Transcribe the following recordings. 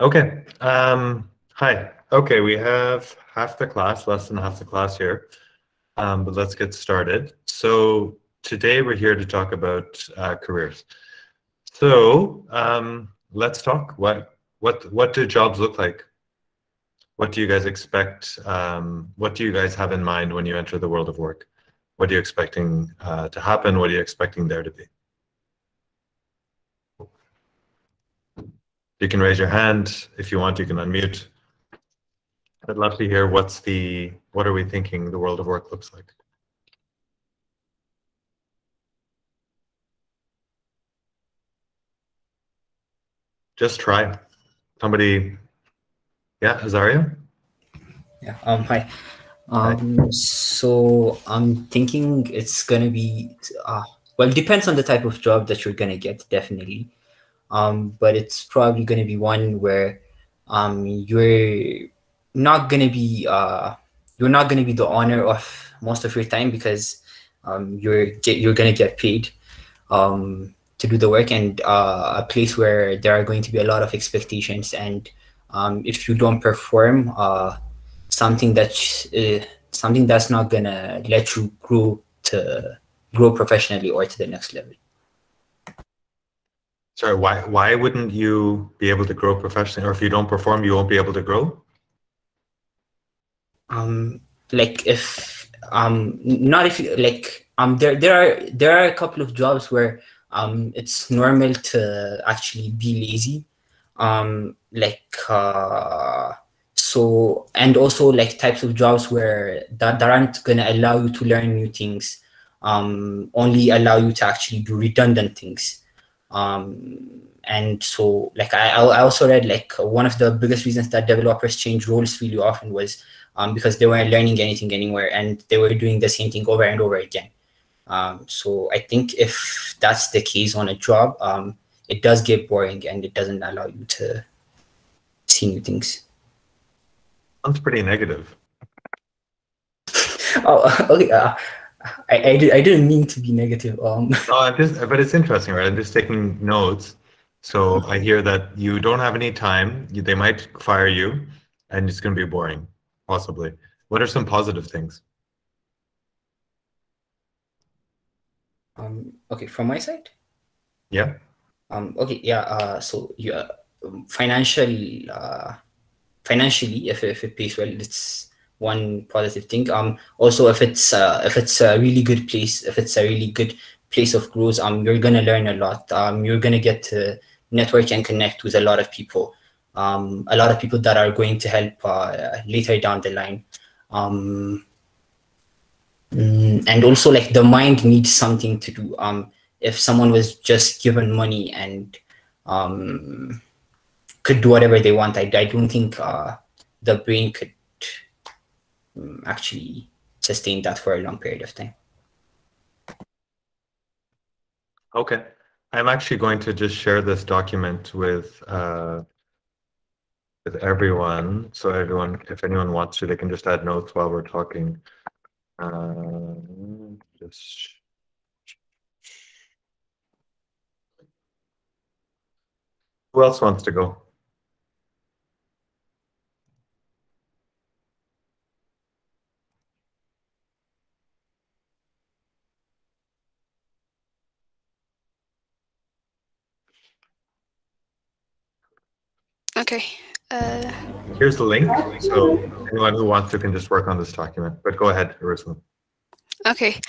Okay. Um, hi. Okay, we have half the class, less than half the class here, um, but let's get started. So today we're here to talk about uh, careers. So um, let's talk. What what what do jobs look like? What do you guys expect? Um, what do you guys have in mind when you enter the world of work? What are you expecting uh, to happen? What are you expecting there to be? You can raise your hand if you want. You can unmute. I'd love to hear what's the what are we thinking the world of work looks like. Just try. Somebody, yeah, Azaria. Yeah. Um. Hi. Um. So I'm thinking it's gonna be. Uh, well, it depends on the type of job that you're gonna get. Definitely um, but it's probably going to be one where um, you're not going to be uh, you're not going to be the owner of most of your time because um, you're get, you're going to get paid um, to do the work. And uh, a place where there are going to be a lot of expectations and um, if you don't perform uh, something that uh, something that's not going to let you grow to grow professionally or to the next level Sorry, why why wouldn't you be able to grow professionally, or if you don't perform, you won't be able to grow? Um, like if um not if like um there there are there are a couple of jobs where um it's normal to actually be lazy, um like uh so and also like types of jobs where that, that aren't gonna allow you to learn new things, um only allow you to actually do redundant things um, and so like I, I also read like one of the biggest reasons that developers change roles really often was um, because they weren't learning anything anywhere and they were doing the same thing over and over again. Um, so I think if that's the case on a job, um, it does get boring and it doesn't allow you to see new things. Sounds pretty negative. oh, okay. Uh, I, I, did, I didn't mean to be negative. Um. No, I'm just, but it's interesting, right? I'm just taking notes. So I hear that you don't have any time. You, they might fire you, and it's going to be boring, possibly. What are some positive things? Um. Okay, from my side. Yeah. Um. Okay. Yeah. Uh. So yeah, um, financial. Uh, financially, if if it pays well, it's one positive thing. Um, also, if it's uh, if it's a really good place, if it's a really good place of growth, um, you're gonna learn a lot. Um, you're gonna get to network and connect with a lot of people. Um, a lot of people that are going to help uh, later down the line. Um, mm, and also, like the mind needs something to do. Um, if someone was just given money and um, could do whatever they want, I, I don't think uh, the brain could actually sustain that for a long period of time. Okay. I'm actually going to just share this document with uh, with everyone. So everyone, if anyone wants to, they can just add notes while we're talking. Uh, just who else wants to go? Okay. Uh... Here's the link. So anyone who wants to can just work on this document. But go ahead, Ursula. Okay.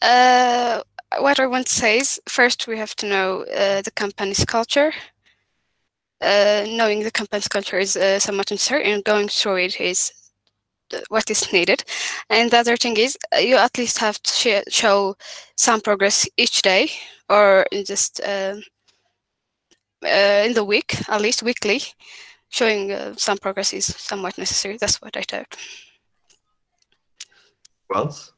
Uh, what I want to say is first we have to know uh, the company's culture. Uh, knowing the company's culture is uh, somewhat uncertain. Going through it is what is needed. And the other thing is uh, you at least have to sh show some progress each day or just um, uh, in the week, at least weekly, showing uh, some progress is somewhat necessary. That's what I thought. Wells?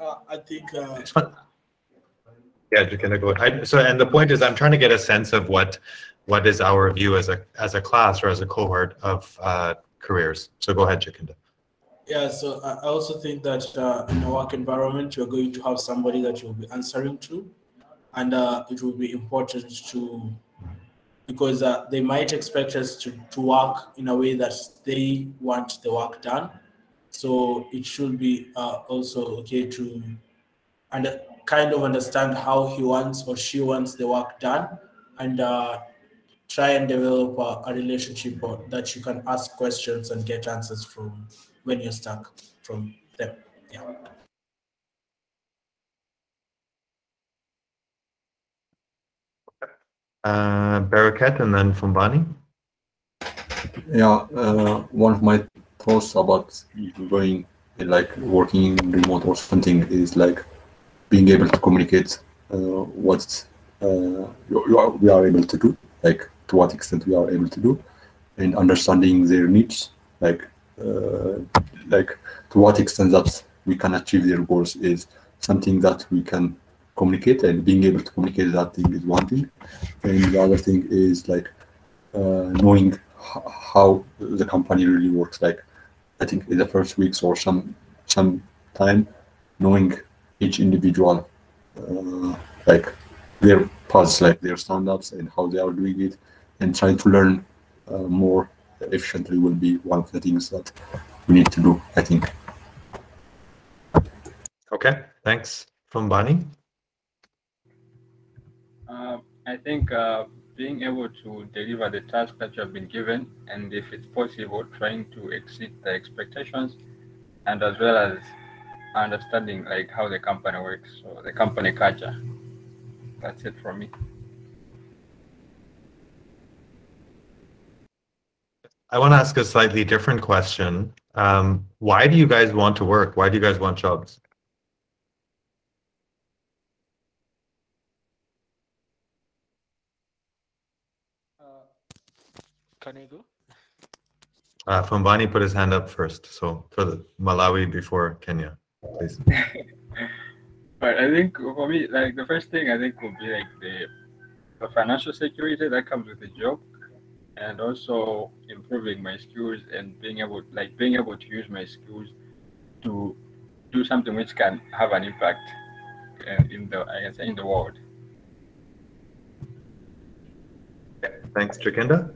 Uh, I think. Uh, yeah, just gonna go. I, so, and the point is, I'm trying to get a sense of what what is our view as a as a class or as a cohort of uh, careers. So, go ahead, Jacinda. Yeah, so I also think that uh, in a work environment, you're going to have somebody that you'll be answering to, and uh, it will be important to because uh, they might expect us to, to work in a way that they want the work done. So it should be uh, also okay to and kind of understand how he wants or she wants the work done and uh, try and develop a, a relationship that you can ask questions and get answers from when you're stuck from them. Yeah. Uh, Barakat and then Fumbani. Yeah, uh, one of my thoughts about going like working remote or something is like being able to communicate uh, what uh, you are, we are able to do, like to what extent we are able to do, and understanding their needs, like like to what extent that we can achieve their goals is something that we can communicate and being able to communicate that thing is one thing. And the other thing is like uh, knowing how the company really works. Like i think in the first weeks or some some time knowing each individual uh, like their paths like their stand-ups and how they are doing it and trying to learn uh, more efficiently will be one of the things that we need to do i think okay thanks Fumbani. Uh, I think uh, being able to deliver the task that you have been given, and if it's possible, trying to exceed the expectations, and as well as understanding like how the company works, so the company culture. That's it for me. I want to ask a slightly different question. Um, why do you guys want to work? Why do you guys want jobs? Can I go? Uh, Fumbani put his hand up first. So for the Malawi before Kenya, please. but I think for me, like the first thing I think would be like the, the financial security that comes with the job, and also improving my skills and being able, like being able to use my skills to do something which can have an impact uh, in the, I guess, in the world. Thanks, Jacinda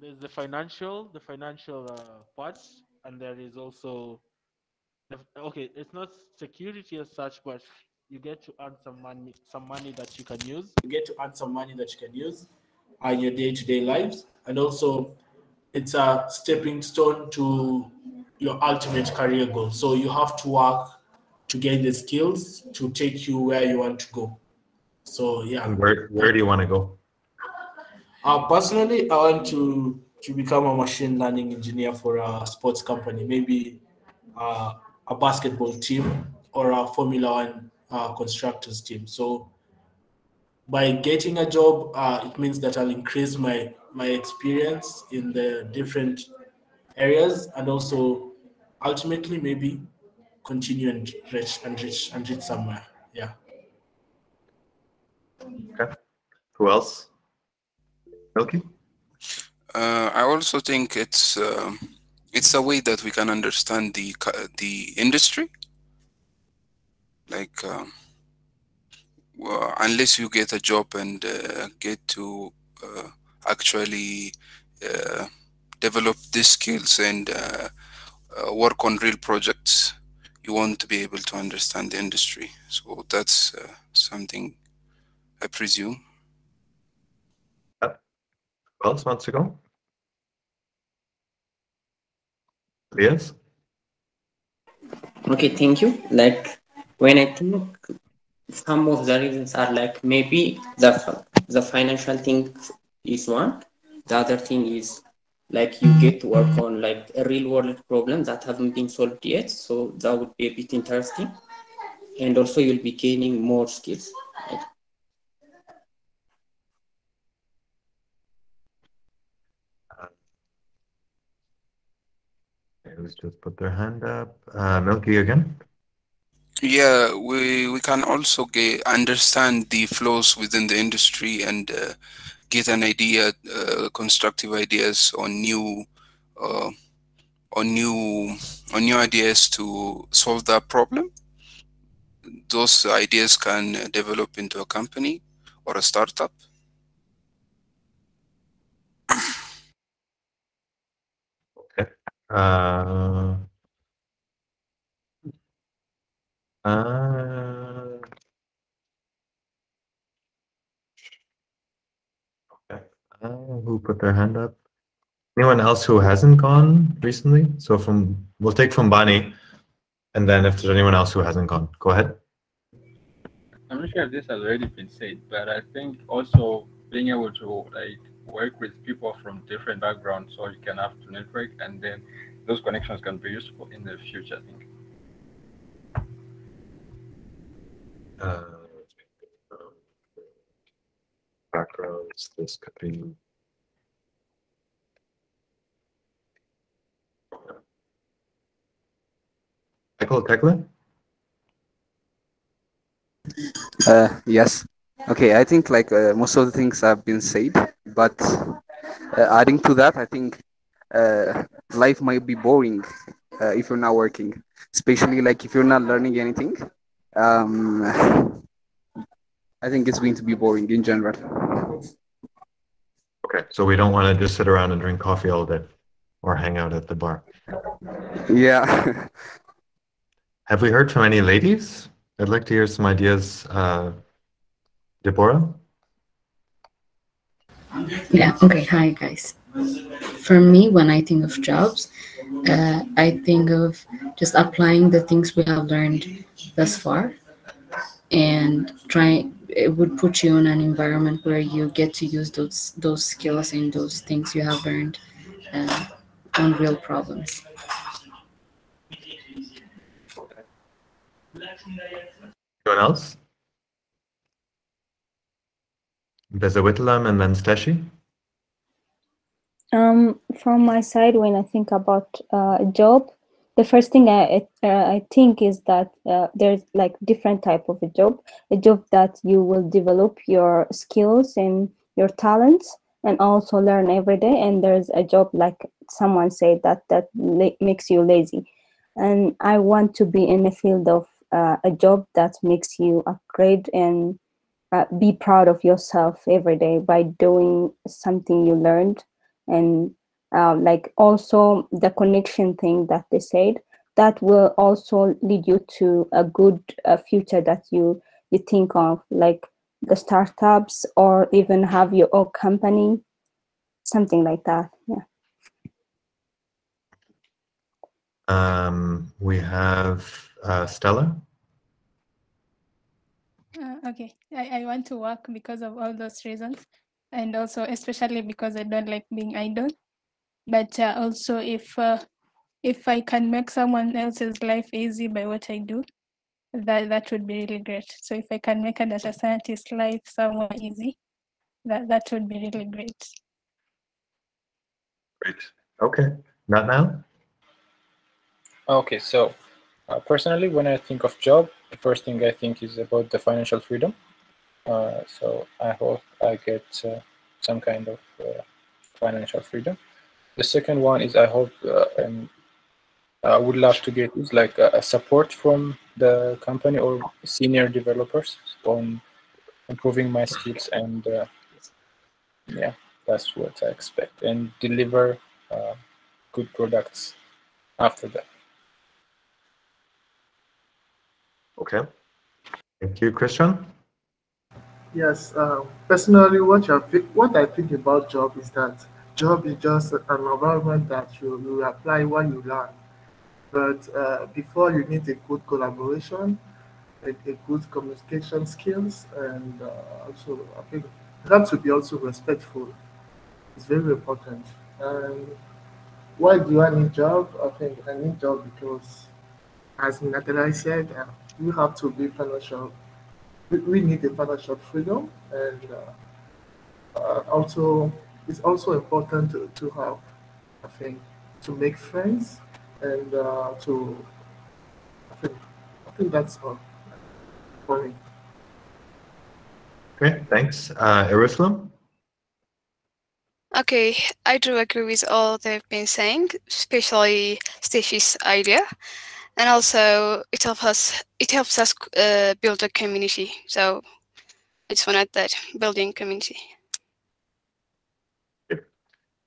there's the financial, the financial uh, parts, and there is also, the, okay, it's not security as such, but you get to earn some money, some money that you can use. You get to earn some money that you can use in your day-to-day lives, and also it's a stepping stone to your ultimate career goal. So you have to work to gain the skills to take you where you want to go. So yeah. And where where do you want to go? Uh, personally, I want to to become a machine learning engineer for a sports company, maybe uh, a basketball team or a Formula One uh, constructors team. So by getting a job, uh, it means that I'll increase my my experience in the different areas and also ultimately maybe continue and reach and reach and reach somewhere. Yeah. Okay. Who else? Milky? Uh, I also think it's uh, it's a way that we can understand the the industry. Like, um, well, unless you get a job and uh, get to uh, actually uh, develop these skills and uh, work on real projects, you won't be able to understand the industry. So that's something I presume else wants to go? Yes. Okay, thank you. Like when I think some of the reasons are like maybe the the financial thing is one. The other thing is like you get to work on like a real world problem that haven't been solved yet. So that would be a bit interesting. And also you'll be gaining more skills. Like Who's just put their hand up? Uh, Milky again. Yeah, we we can also get understand the flows within the industry and uh, get an idea, uh, constructive ideas on new uh, on new on new ideas to solve that problem. Those ideas can develop into a company or a startup. Okay. Uh, okay. Uh, who put their hand up? Anyone else who hasn't gone recently? So from we'll take Fumbani, and then if there's anyone else who hasn't gone, go ahead. I'm not sure if this has already been said, but I think also being able to like work with people from different backgrounds so you can have to network and then those connections can be useful in the future, I think. Uh, backgrounds, this could be. Michael Tekla? Uh, yes. Okay, I think like uh, most of the things have been said, but uh, adding to that, I think uh, life might be boring uh, if you're not working, especially like if you're not learning anything. Um, I think it's going to be boring in general. Okay, so we don't want to just sit around and drink coffee all day or hang out at the bar. Yeah. Have we heard from any ladies? I'd like to hear some ideas. Uh, Deborah? Yeah, okay. Hi, guys. For me, when I think of jobs, uh, I think of just applying the things we have learned thus far and trying it would put you in an environment where you get to use those those skills and those things you have learned uh, on real problems Anyone else? Bezawitlam and then Steshi? Um, from my side, when I think about uh, a job, the first thing I uh, I think is that uh, there's like different type of a job. A job that you will develop your skills and your talents, and also learn every day. And there's a job like someone said that that makes you lazy. And I want to be in a field of uh, a job that makes you upgrade and uh, be proud of yourself every day by doing something you learned and uh, like also the connection thing that they said that will also lead you to a good uh, future that you you think of like the startups or even have your own company something like that yeah. Um we have uh, stella? Uh, okay. I, I want to work because of all those reasons and also especially because i don't like being idle but uh, also if uh, if I can make someone else's life easy by what I do, that that would be really great. So if I can make a data scientist life somewhat easy, that that would be really great. Great. Okay. Not now. Okay. So uh, personally, when I think of job, the first thing I think is about the financial freedom. Uh, so I hope I get uh, some kind of uh, financial freedom. The second one is I hope uh, and I would love to get is like a, support from the company or senior developers on improving my skills and uh, yeah, that's what I expect and deliver good products after that. Okay. Thank you, Christian. Yes, uh, personally, what, what I think about job is that job is just an environment that you, you apply what you learn. But uh, before you need a good collaboration, a, a good communication skills, and uh, also I think you have to be also respectful. It's very important. And why do I need job? I think I need job because, as Natalia said, uh, we have to be financial. We, we need a financial freedom, and uh, uh, also it's also important to, to have, I think, to make friends and uh, to, I think, I think that's all for me. Great, thanks. Uh, Jerusalem? Okay, I do agree with all they've been saying, especially Steffi's idea, and also it helps us. It helps us uh, build a community. So it's to add that building community.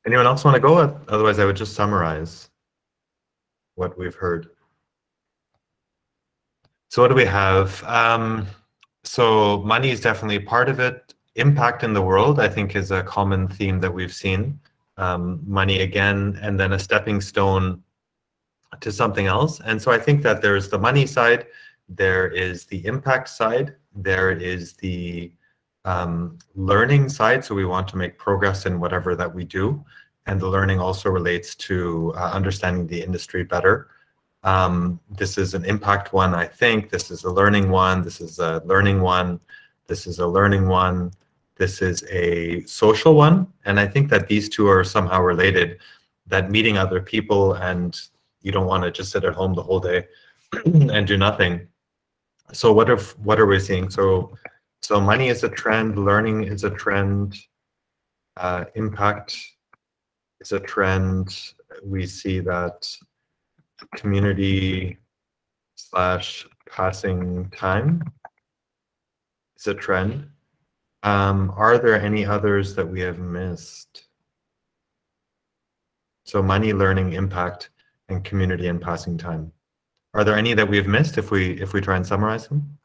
Anyone else want to go? Otherwise, I would just summarize what we've heard. So what do we have? Um, so money is definitely part of it. Impact in the world, I think, is a common theme that we've seen. Um, money again, and then a stepping stone to something else. And so I think that there's the money side, there is the impact side, there is the um, learning side. So we want to make progress in whatever that we do. And the learning also relates to uh, understanding the industry better. Um, this is an impact one, I think. This is a learning one. This is a learning one. This is a learning one. This is a social one. And I think that these two are somehow related, that meeting other people and you don't want to just sit at home the whole day and do nothing. So what if what are we seeing? So so money is a trend, learning is a trend, uh, impact is a trend. We see that community slash passing time is a trend. Um, are there any others that we have missed? So money, learning, impact, and community and passing time. Are there any that we have missed if we if we try and summarize them?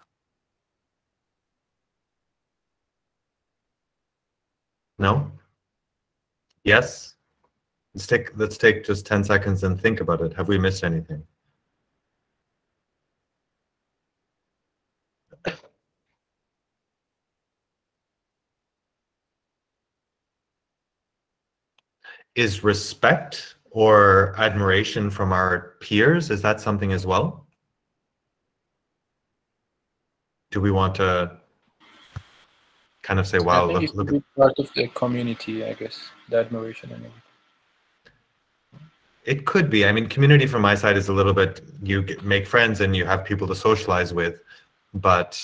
No? Yes? Let's take let's take just 10 seconds and think about it. Have we missed anything? Is respect or admiration from our peers, is that something as well? Do we want to kind of say, wow, I think look, it's look, part of the community, I guess, the admiration and everything. It could be. I mean, community from my side is a little bit you make friends and you have people to socialize with, but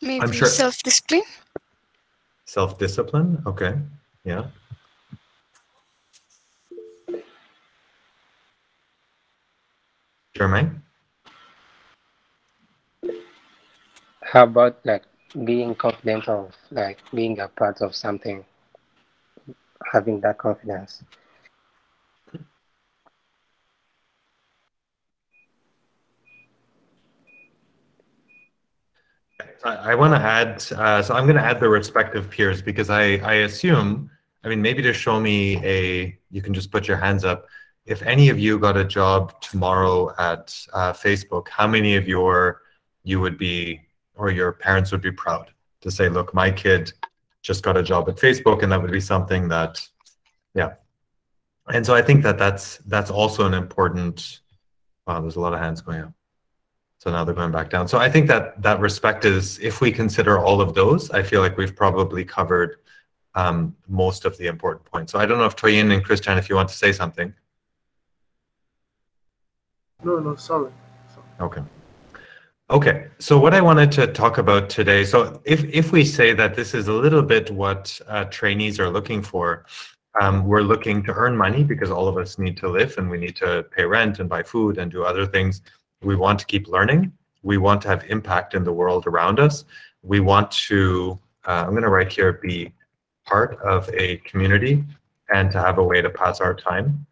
Maybe I'm sure self-discipline. self-discipline. Okay, yeah. Jermaine, How about like being confident of like being a part of something, having that confidence? I, I want to add. Uh, so I'm going to add the respective peers because I I assume. I mean, maybe to show me a. You can just put your hands up. If any of you got a job tomorrow at uh, Facebook, how many of your you would be or your parents would be proud to say, look, my kid just got a job at Facebook, and that would be something that, yeah. And so I think that that's that's also an important. Wow, there's a lot of hands going up. So now they're going back down. So I think that that respect is, if we consider all of those, I feel like we've probably covered um, most of the important points. So I don't know if Toyin and Christian, if you want to say something. No, no, sorry. Okay. Okay, so what I wanted to talk about today, so if, if we say that this is a little bit what uh, trainees are looking for, um, we're looking to earn money because all of us need to live and we need to pay rent and buy food and do other things. We want to keep learning. We want to have impact in the world around us. We want to, uh, I'm going to write here, be part of a community and to have a way to pass our time.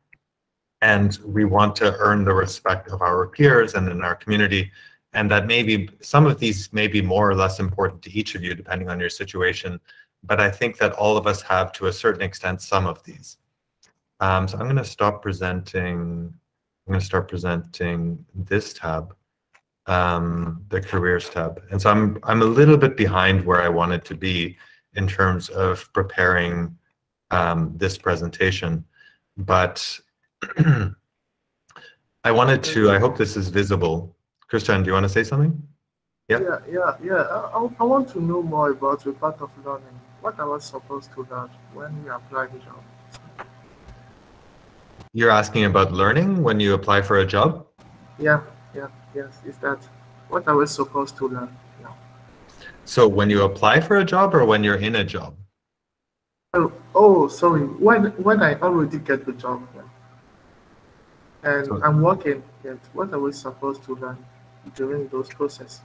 And we want to earn the respect of our peers and in our community. And that maybe some of these may be more or less important to each of you, depending on your situation. But I think that all of us have, to a certain extent, some of these. Um, so I'm going to stop presenting. I'm going to start presenting this tab, um, the careers tab. And so I'm, I'm a little bit behind where I wanted to be in terms of preparing um, this presentation. But I wanted to, I hope this is visible. Christian, do you want to say something? Yeah. Yeah, yeah, yeah. I, I- want to know more about the part of learning. What I was supposed to learn when we apply the job. You're asking about learning when you apply for a job? Yeah, yeah, yes. Is that what I was supposed to learn? Yeah. So when you apply for a job or when you're in a job? Oh, oh, sorry. When when I already get the job, and So- I'm working, yet what are we supposed to learn during those processes?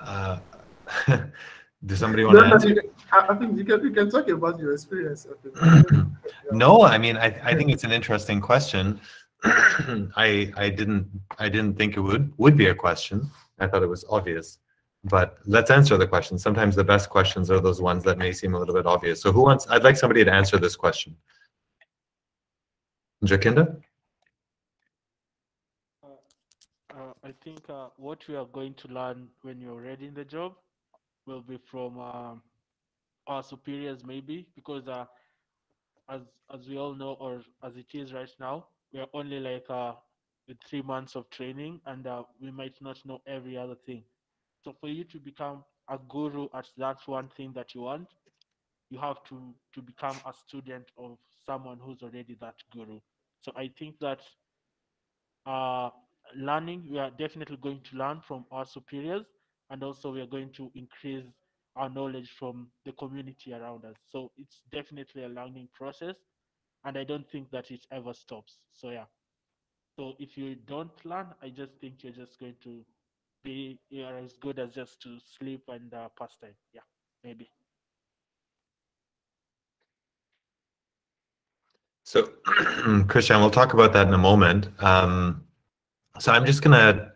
Uh, does somebody want No, to no, I think you can you can talk about your experience. No, I mean, I, I think it's an interesting question. I I didn't I didn't think it would would be a question. I thought it was obvious. But let's answer the question. Sometimes the best questions are those ones that may seem a little bit obvious. So who wants? I'd like somebody to answer this question. Jacinda? Uh, I think uh, what we are going to learn when you're already in the job will be from um, our superiors, maybe, because uh, as as we all know, or as it is right now, we are only like uh, three months of training, and uh, we might not know every other thing. So for you to become a guru at that one thing that you want, you have to to become a student of someone who's already that guru. So I think that uh, learning, we are definitely going to learn from our superiors, and also we are going to increase our knowledge from the community around us. So it's definitely a learning process, and I don't think that it ever stops. So yeah. So if you don't learn, I just think you're just going to be you're as good as just to sleep and uh, pass time. Yeah, maybe. So, Christian, we'll talk about that in a moment. Um, so I'm just gonna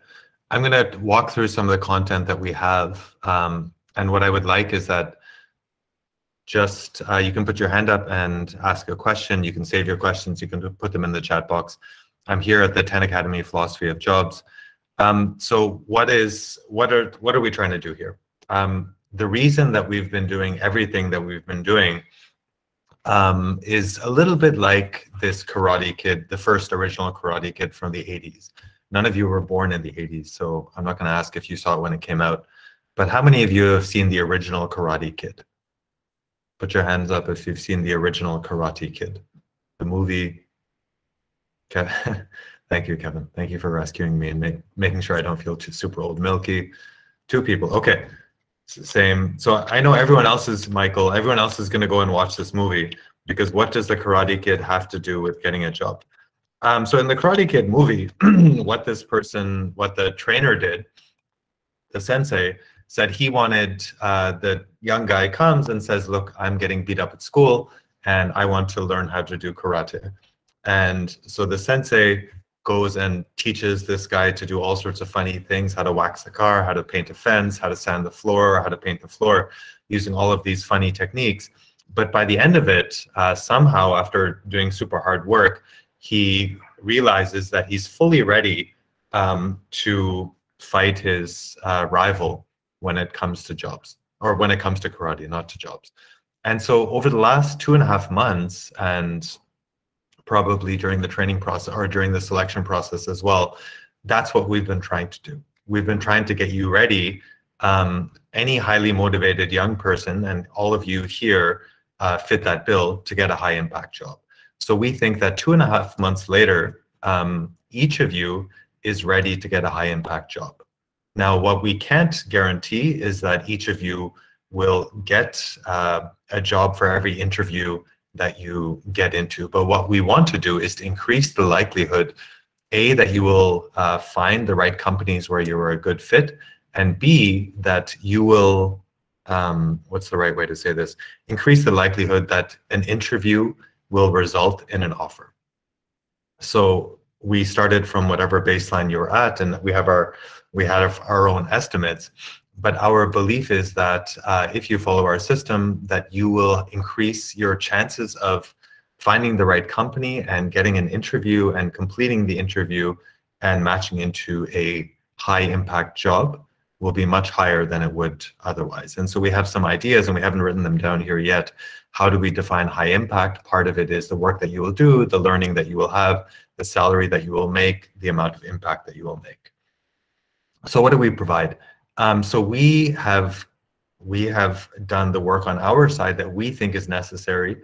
I'm gonna walk through some of the content that we have, um, and what I would like is that just uh, you can put your hand up and ask a question. You can save your questions. You can put them in the chat box. I'm here at the 10 Academy Philosophy of Jobs. Um, so what is what are what are we trying to do here? Um, the reason that we've been doing everything that we've been doing um, is a little bit like this Karate Kid, the first original Karate Kid from the 80s. None of you were born in the 80s, so I'm not going to ask if you saw it when it came out. But how many of you have seen the original Karate Kid? Put your hands up if you've seen the original Karate Kid, the movie. Kev- Thank you, Kevin. Thank you for rescuing me and make, making sure I don't feel too super old. Milky, two people. Okay, same. So I know everyone else is Michael. Everyone else is going to go and watch this movie because what does the Karate Kid have to do with getting a job? Um, so in the Karate Kid movie, what this person, what the trainer did, the sensei said he wanted uh, the young guy comes and says, "Look, I'm getting beat up at school, and I want to learn how to do karate." And so the sensei goes and teaches this guy to do all sorts of funny things: how to wax the car, how to paint a fence, how to sand the floor, how to paint the floor, using all of these funny techniques. But by the end of it, uh, somehow, after doing super hard work, he realizes that he's fully ready um, to fight his uh, rival when it comes to jobs or when it comes to karate, not to jobs. And so over the last two and a half months and probably during the training process or during the selection process as well, that's what we've been trying to do. We've been trying to get you ready. Um, any highly motivated young person, and all of you here uh, fit that bill to get a high impact job. So we think that two and a half months later, um, each of you is ready to get a high impact job. Now, what we can't guarantee is that each of you will get uh, a job for every interview that you get into. But what we want to do is to increase the likelihood, A, that you will uh, find the right companies where you are a good fit, and B, that you will, um, what's the right way to say this? Increase the likelihood that an interview will result in an offer. So we started from whatever baseline you're at, and we have our we have our own estimates. But our belief is that uh, if you follow our system, that you will increase your chances of finding the right company and getting an interview and completing the interview and matching into a high impact job will be much higher than it would otherwise. And so we have some ideas and we haven't written them down here yet. How do we define high impact? Part of it is the work that you will do, the learning that you will have, the salary that you will make, the amount of impact that you will make. So what do we provide? Um, so we have we have done the work on our side that we think is necessary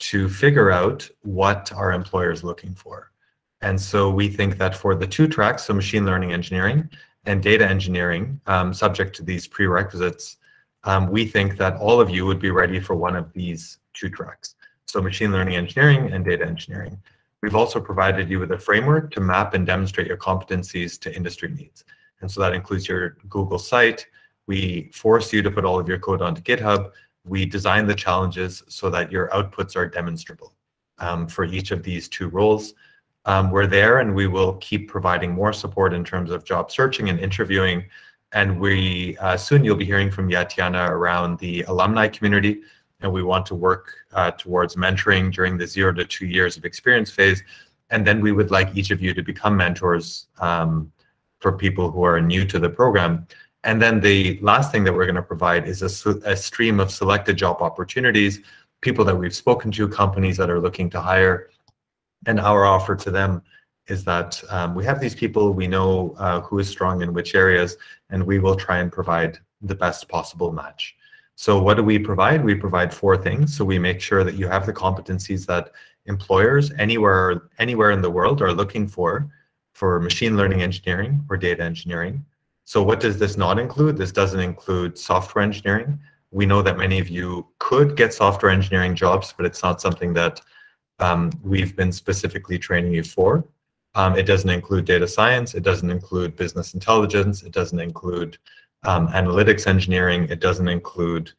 to figure out what our employer is looking for. And so we think that for the two tracks, so machine learning engineering and data engineering, um, subject to these prerequisites, um, we think that all of you would be ready for one of these two tracks. So machine learning engineering and data engineering. We've also provided you with a framework to map and demonstrate your competencies to industry needs. And so that includes your Google site. We force you to put all of your code onto GitHub. We design the challenges so that your outputs are demonstrable um, for each of these two roles. Um, we're there and we will keep providing more support in terms of job searching and interviewing. And we uh, soon you'll be hearing from Yatiana around the alumni community. And we want to work uh, towards mentoring during the zero to two years of experience phase. And then we would like each of you to become mentors um, for people who are new to the program. And then the last thing that we're going to provide is a, a stream of selected job opportunities, people that we've spoken to, companies that are looking to hire, and our offer to them is that um, we have these people, we know uh, who is strong in which areas, and we will try and provide the best possible match. So what do we provide? We provide four things. So we make sure that you have the competencies that employers anywhere anywhere in the world are looking for for machine learning engineering or data engineering. So what does this not include? This doesn't include software engineering. We know that many of you could get software engineering jobs, but it's not something that um, we've been specifically training you for. Um, it doesn't include data science. It doesn't include business intelligence. It doesn't include um, analytics engineering. It doesn't include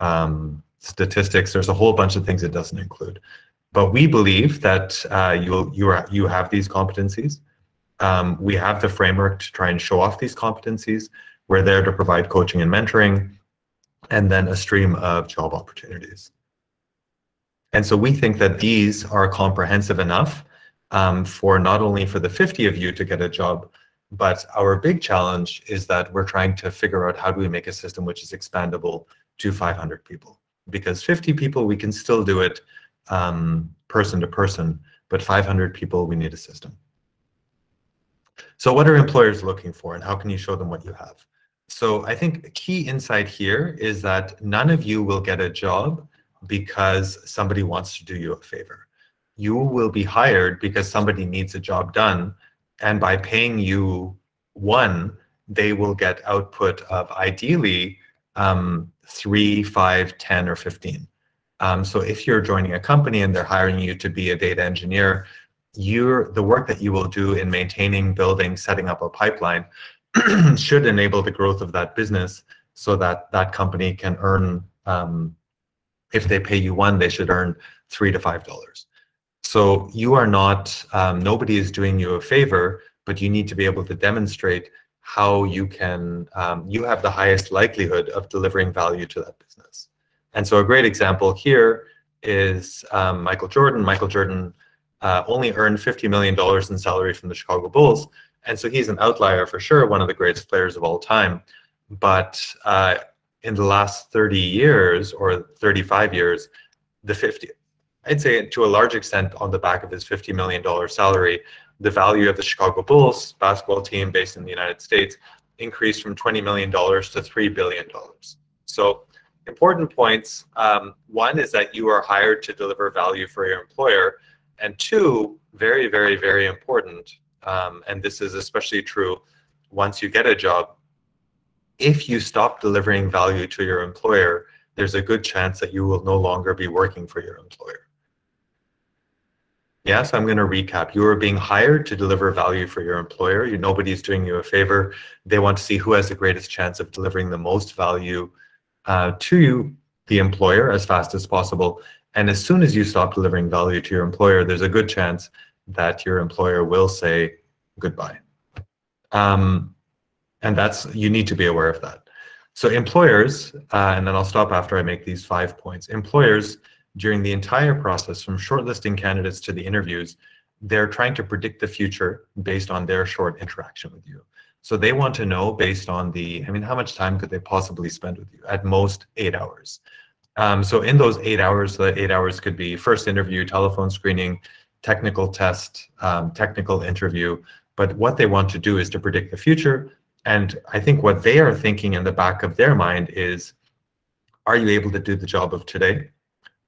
um, statistics. There's a whole bunch of things it doesn't include. But we believe that uh, you you are you have these competencies. Um, we have the framework to try and show off these competencies. We're there to provide coaching and mentoring, and then a stream of job opportunities. And so we think that these are comprehensive enough um, for not only for the 50 of you to get a job, but our big challenge is that we're trying to figure out how do we make a system which is expandable to 500 people. Because 50 people, we can still do it um, person to person, but 500 people, we need a system. So what are employers looking for and how can you show them what you have? So I think a key insight here is that none of you will get a job because somebody wants to do you a favor. You will be hired because somebody needs a job done. And by paying you one, they will get output of ideally um, three, five, 10, or 15. Um, so if you're joining a company and they're hiring you to be a data engineer, you're the work that you will do in maintaining, building, setting up a pipeline should enable the growth of that business so that that company can earn um, if they pay you one, they should earn three to five dollars. So you are not, um, nobody is doing you a favor, but you need to be able to demonstrate how you can, um, you have the highest likelihood of delivering value to that business. And so a great example here is um, Michael Jordan. Michael Jordan uh, only earned $50 million in salary from the Chicago Bulls. And so he's an outlier for sure, one of the greatest players of all time. But uh, in the last 30 years or 35 years, the 50, I'd say to a large extent on the back of his $50 million salary, the value of the Chicago Bulls basketball team based in the United States increased from $20 million to $3 billion. So important points. Um, one is that you are hired to deliver value for your employer. And two, very, very, very important, um, and this is especially true once you get a job, if you stop delivering value to your employer, there's a good chance that you will no longer be working for your employer. Yes, I'm going to recap. You are being hired to deliver value for your employer. You, nobody's doing you a favor. They want to see who has the greatest chance of delivering the most value uh, to you, the employer, as fast as possible. And as soon as you stop delivering value to your employer, there's a good chance that your employer will say goodbye. Um, and that's, you need to be aware of that. So employers, uh, and then I'll stop after I make these five points. Employers, during the entire process, from shortlisting candidates to the interviews, they're trying to predict the future based on their short interaction with you. So they want to know based on the, I mean, how much time could they possibly spend with you? At most eight hours. Um, so in those eight hours, the eight hours could be first interview, telephone screening, technical test, um, technical interview. But what they want to do is to predict the future and I think what they are thinking in the back of their mind is, are you able to do the job of today?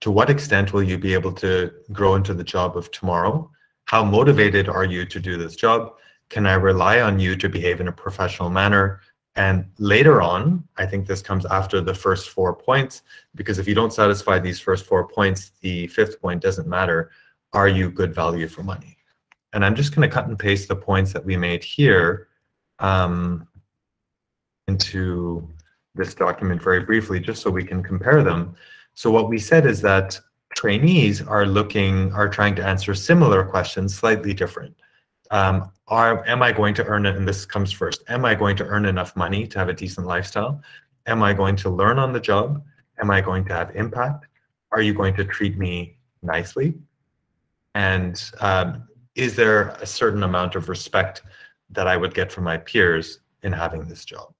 To what extent will you be able to grow into the job of tomorrow? How motivated are you to do this job? Can I rely on you to behave in a professional manner? And later on, I think this comes after the first four points, because if you don't satisfy these first four points, the fifth point doesn't matter. Are you good value for money? And I'm just going to cut and paste the points that we made here um, into this document very briefly, just so we can compare them. So what we said is that trainees are looking, are trying to answer similar questions, slightly different. Um, are, am I going to earn it? And this comes first. Am I going to earn enough money to have a decent lifestyle? Am I going to learn on the job? Am I going to have impact? Are you going to treat me nicely? And um, is there a certain amount of respect that I would get from my peers in having this job?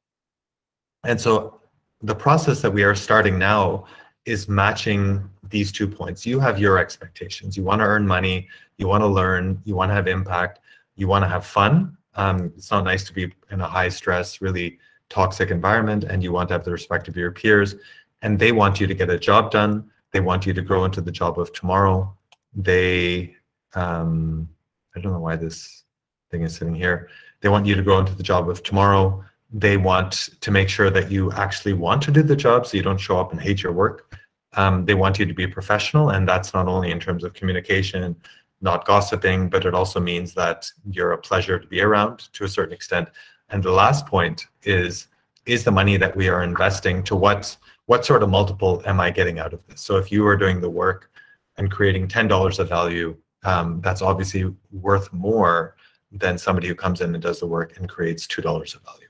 And so the process that we are starting now is matching these two points. You have your expectations. You want to earn money, you want to learn, you want to have impact, you want to have fun. Um, it's not nice to be in a high stress, really toxic environment, and you want to have the respect of your peers. And they want you to get a job done. They want you to grow into the job of tomorrow. They, um, I don't know why this thing is sitting here. They want you to grow into the job of tomorrow they want to make sure that you actually want to do the job so you don't show up and hate your work. Um, they want you to be professional, and that's not only in terms of communication, not gossiping, but it also means that you're a pleasure to be around to a certain extent. And the last point is is the money that we are investing to what what sort of multiple am I getting out of this? So if you are doing the work and creating ten dollars of value, um, that's obviously worth more than somebody who comes in and does the work and creates two dollars of value.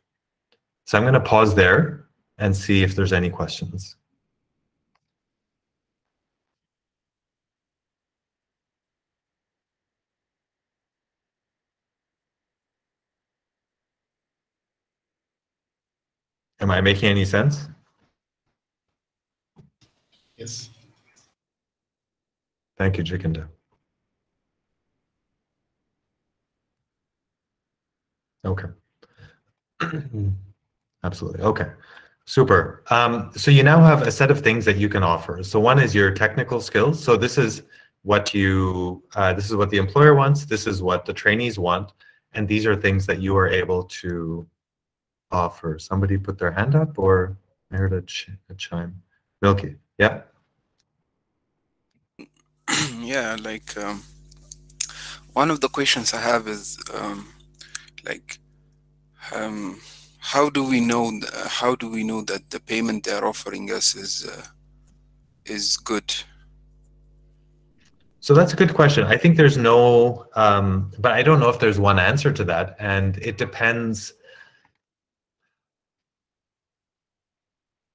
So I'm going to pause there and see if there's any questions. Am I making any sense? Yes. Thank you, Jacinda. Okay. Absolutely. Okay. Super. Um, so you now have a set of things that you can offer. So one is your technical skills. So this is what you, uh, this is what the employer wants. This is what the trainees want. And these are things that you are able to offer. Somebody put their hand up or I heard a, ch a chime. Milky. Yeah. yeah, like um, one of the questions I have is um, like, um, how do we know uh, how do we know that the payment they're offering us is uh, is good so that's a good question i think there's no um, but i don't know if there's one answer to that and it depends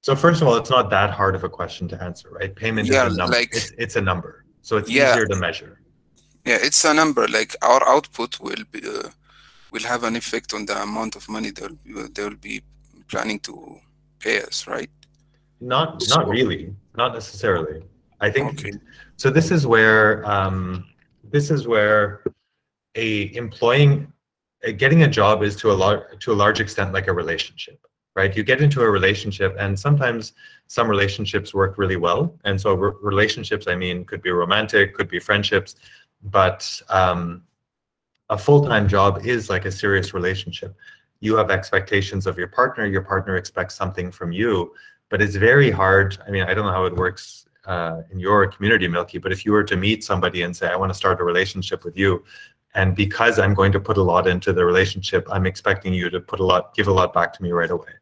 so first of all it's not that hard of a question to answer right payment yeah, is a number like, it's, it's a number so it's yeah, easier to measure yeah it's a number like our output will be uh, will have an effect on the amount of money they'll they'll be planning to pay us, right? Not not really, not necessarily. I think okay. so. This is where um, this is where a employing a, getting a job is to a large to a large extent like a relationship, right? You get into a relationship, and sometimes some relationships work really well. And so re relationships, I mean, could be romantic, could be friendships, but um, a full-time job is like a serious relationship. You have expectations of your partner, your partner expects something from you, but it's very hard. I mean, I don't know how it works uh, in your community, Milky, but if you were to meet somebody and say, I want to start a relationship with you, and because I'm going to put a lot into the relationship, I'm expecting you to put a lot, give a lot back to me right away.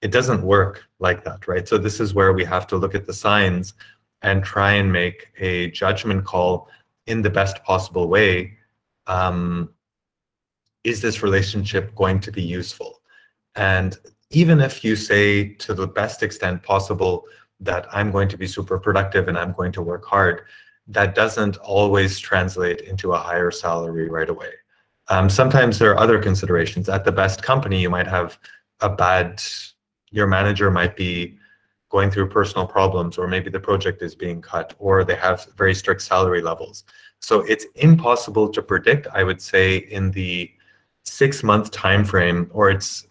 It doesn't work like that, right? So this is where we have to look at the signs and try and make a judgment call in the best possible way um, is this relationship going to be useful? And even if you say to the best extent possible that I'm going to be super productive and I'm going to work hard, that doesn't always translate into a higher salary right away. Um, sometimes there are other considerations. At the best company, you might have a bad, your manager might be going through personal problems, or maybe the project is being cut, or they have very strict salary levels. So it's impossible to predict, I would say, in the six month time frame, or it's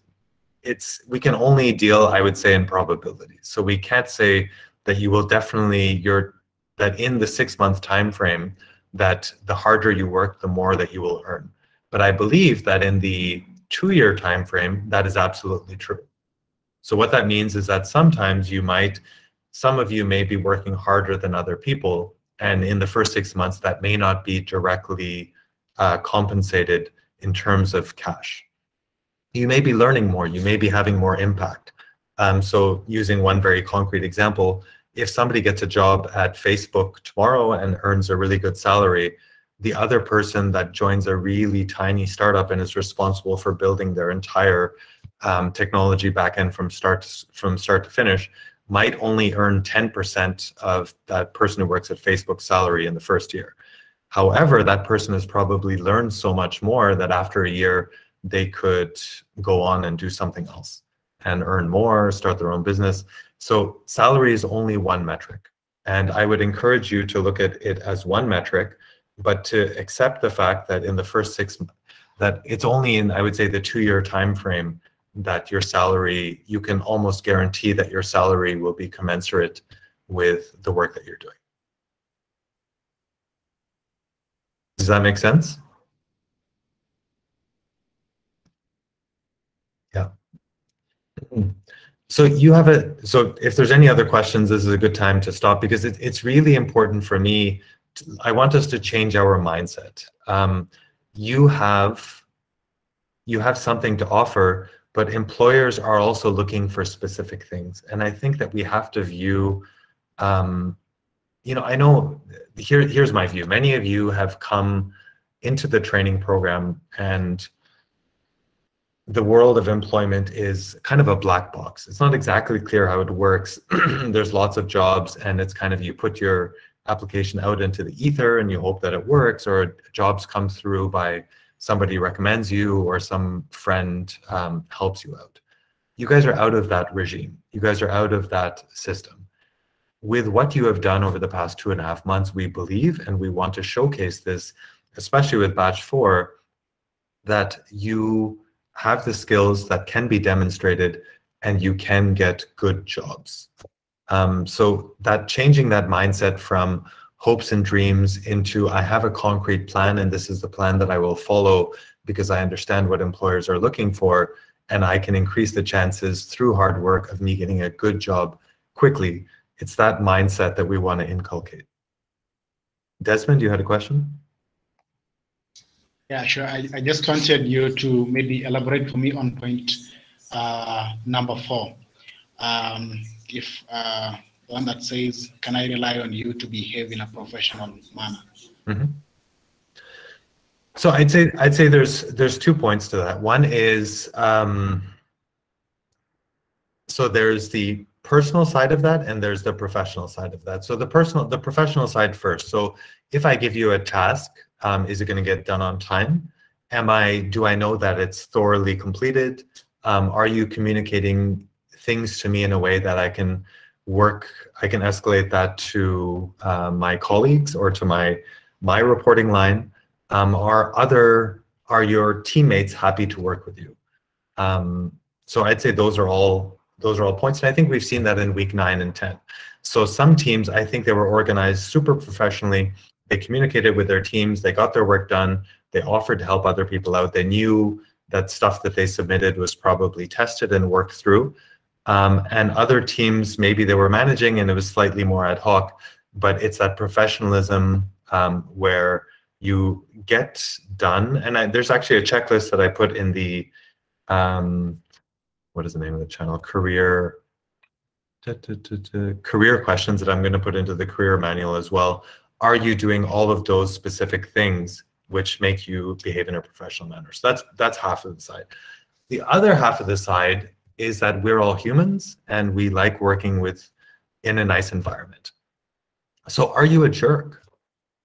it's we can only deal, I would say, in probabilities. So we can't say that you will definitely you're that in the six month time frame that the harder you work, the more that you will earn. But I believe that in the two-year time frame, that is absolutely true. So what that means is that sometimes you might, some of you may be working harder than other people, and in the first six months, that may not be directly uh, compensated in terms of cash. You may be learning more, you may be having more impact. Um, so using one very concrete example, if somebody gets a job at Facebook tomorrow and earns a really good salary, the other person that joins a really tiny startup and is responsible for building their entire um, technology backend from start to, from start to finish might only earn 10% of that person who works at Facebook salary in the first year. However, that person has probably learned so much more that after a year, they could go on and do something else and earn more, start their own business. So salary is only one metric. And I would encourage you to look at it as one metric but to accept the fact that in the first six that it's only in i would say the two year time frame that your salary you can almost guarantee that your salary will be commensurate with the work that you're doing. Does that make sense? Yeah. So you have a so if there's any other questions this is a good time to stop because it, it's really important for me I want us to change our mindset. Um, you have you have something to offer, but employers are also looking for specific things, and I think that we have to view. Um, you know, I know here here's my view. Many of you have come into the training program and the world of employment is kind of a black box. It's not exactly clear how it works. There's lots of jobs, and it's kind of you put your application out into the ether and you hope that it works or jobs come through by somebody recommends you or some friend um, helps you out. You guys are out of that regime. You guys are out of that system. With what you have done over the past two and a half months, we believe, and we want to showcase this, especially with batch four, that you have the skills that can be demonstrated and you can get good jobs. Um, so that changing that mindset from hopes and dreams into I have a concrete plan and this is the plan that I will follow because I understand what employers are looking for and I can increase the chances through hard work of me getting a good job quickly. It's that mindset that we want to inculcate. Desmond, you had a question? Yeah, sure. I, I just wanted you to maybe elaborate for me on point uh, number four. Um, if uh, one that says, "Can I rely on you to behave in a professional manner?" Mm-hmm. So I'd say I'd say there's there's two points to that. One is um, so there's the personal side of that and there's the professional side of that. So the personal the professional side first. So if I give you a task, um, is it going to get done on time? Am I do I know that it's thoroughly completed? Um, are you communicating things to me in a way that I can work, I can escalate that to uh, my colleagues or to my my reporting line. Um, are other are your teammates happy to work with you? Um, so I'd say those are all those are all points, and I think we've seen that in week nine and ten. So some teams, I think they were organized super professionally. They communicated with their teams. They got their work done. They offered to help other people out. They knew that stuff that they submitted was probably tested and worked through. Um, and other teams, maybe they were managing and it was slightly more ad hoc, but it's that professionalism um, where you get done. And I, there's actually a checklist that I put in the, um, what is the name of the channel? Career, da, da, da, career questions that I'm going to put into the career manual as well. Are you doing all of those specific things which make you behave in a professional manner? So that's that's half of the side. The other half of the side is that we're all humans and we like working with in a nice environment. So are you a jerk?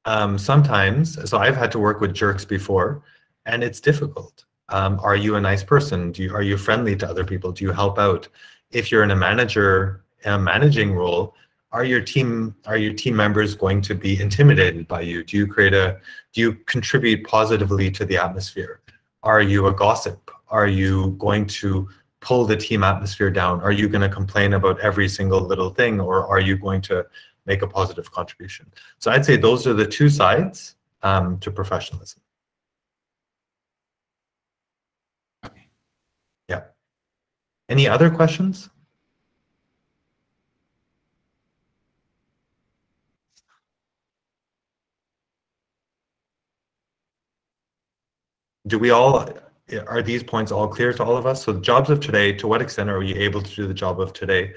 Um, sometimes, so I've had to work with jerks before and it's difficult. Um, are you a nice person? Do you, are you friendly to other people? Do you help out? If you're in a manager, a managing role, are your team are your team members going to be intimidated by you? Do you create a do you contribute positively to the atmosphere? Are you a gossip? Are you going to pull the team atmosphere down? Are you going to complain about every single little thing or are you going to make a positive contribution? So I'd say those are the two sides um, to professionalism. Yeah. Any other questions? Do we all, are these points all clear to all of us? So the jobs of today, to what extent are you able to do the job of today?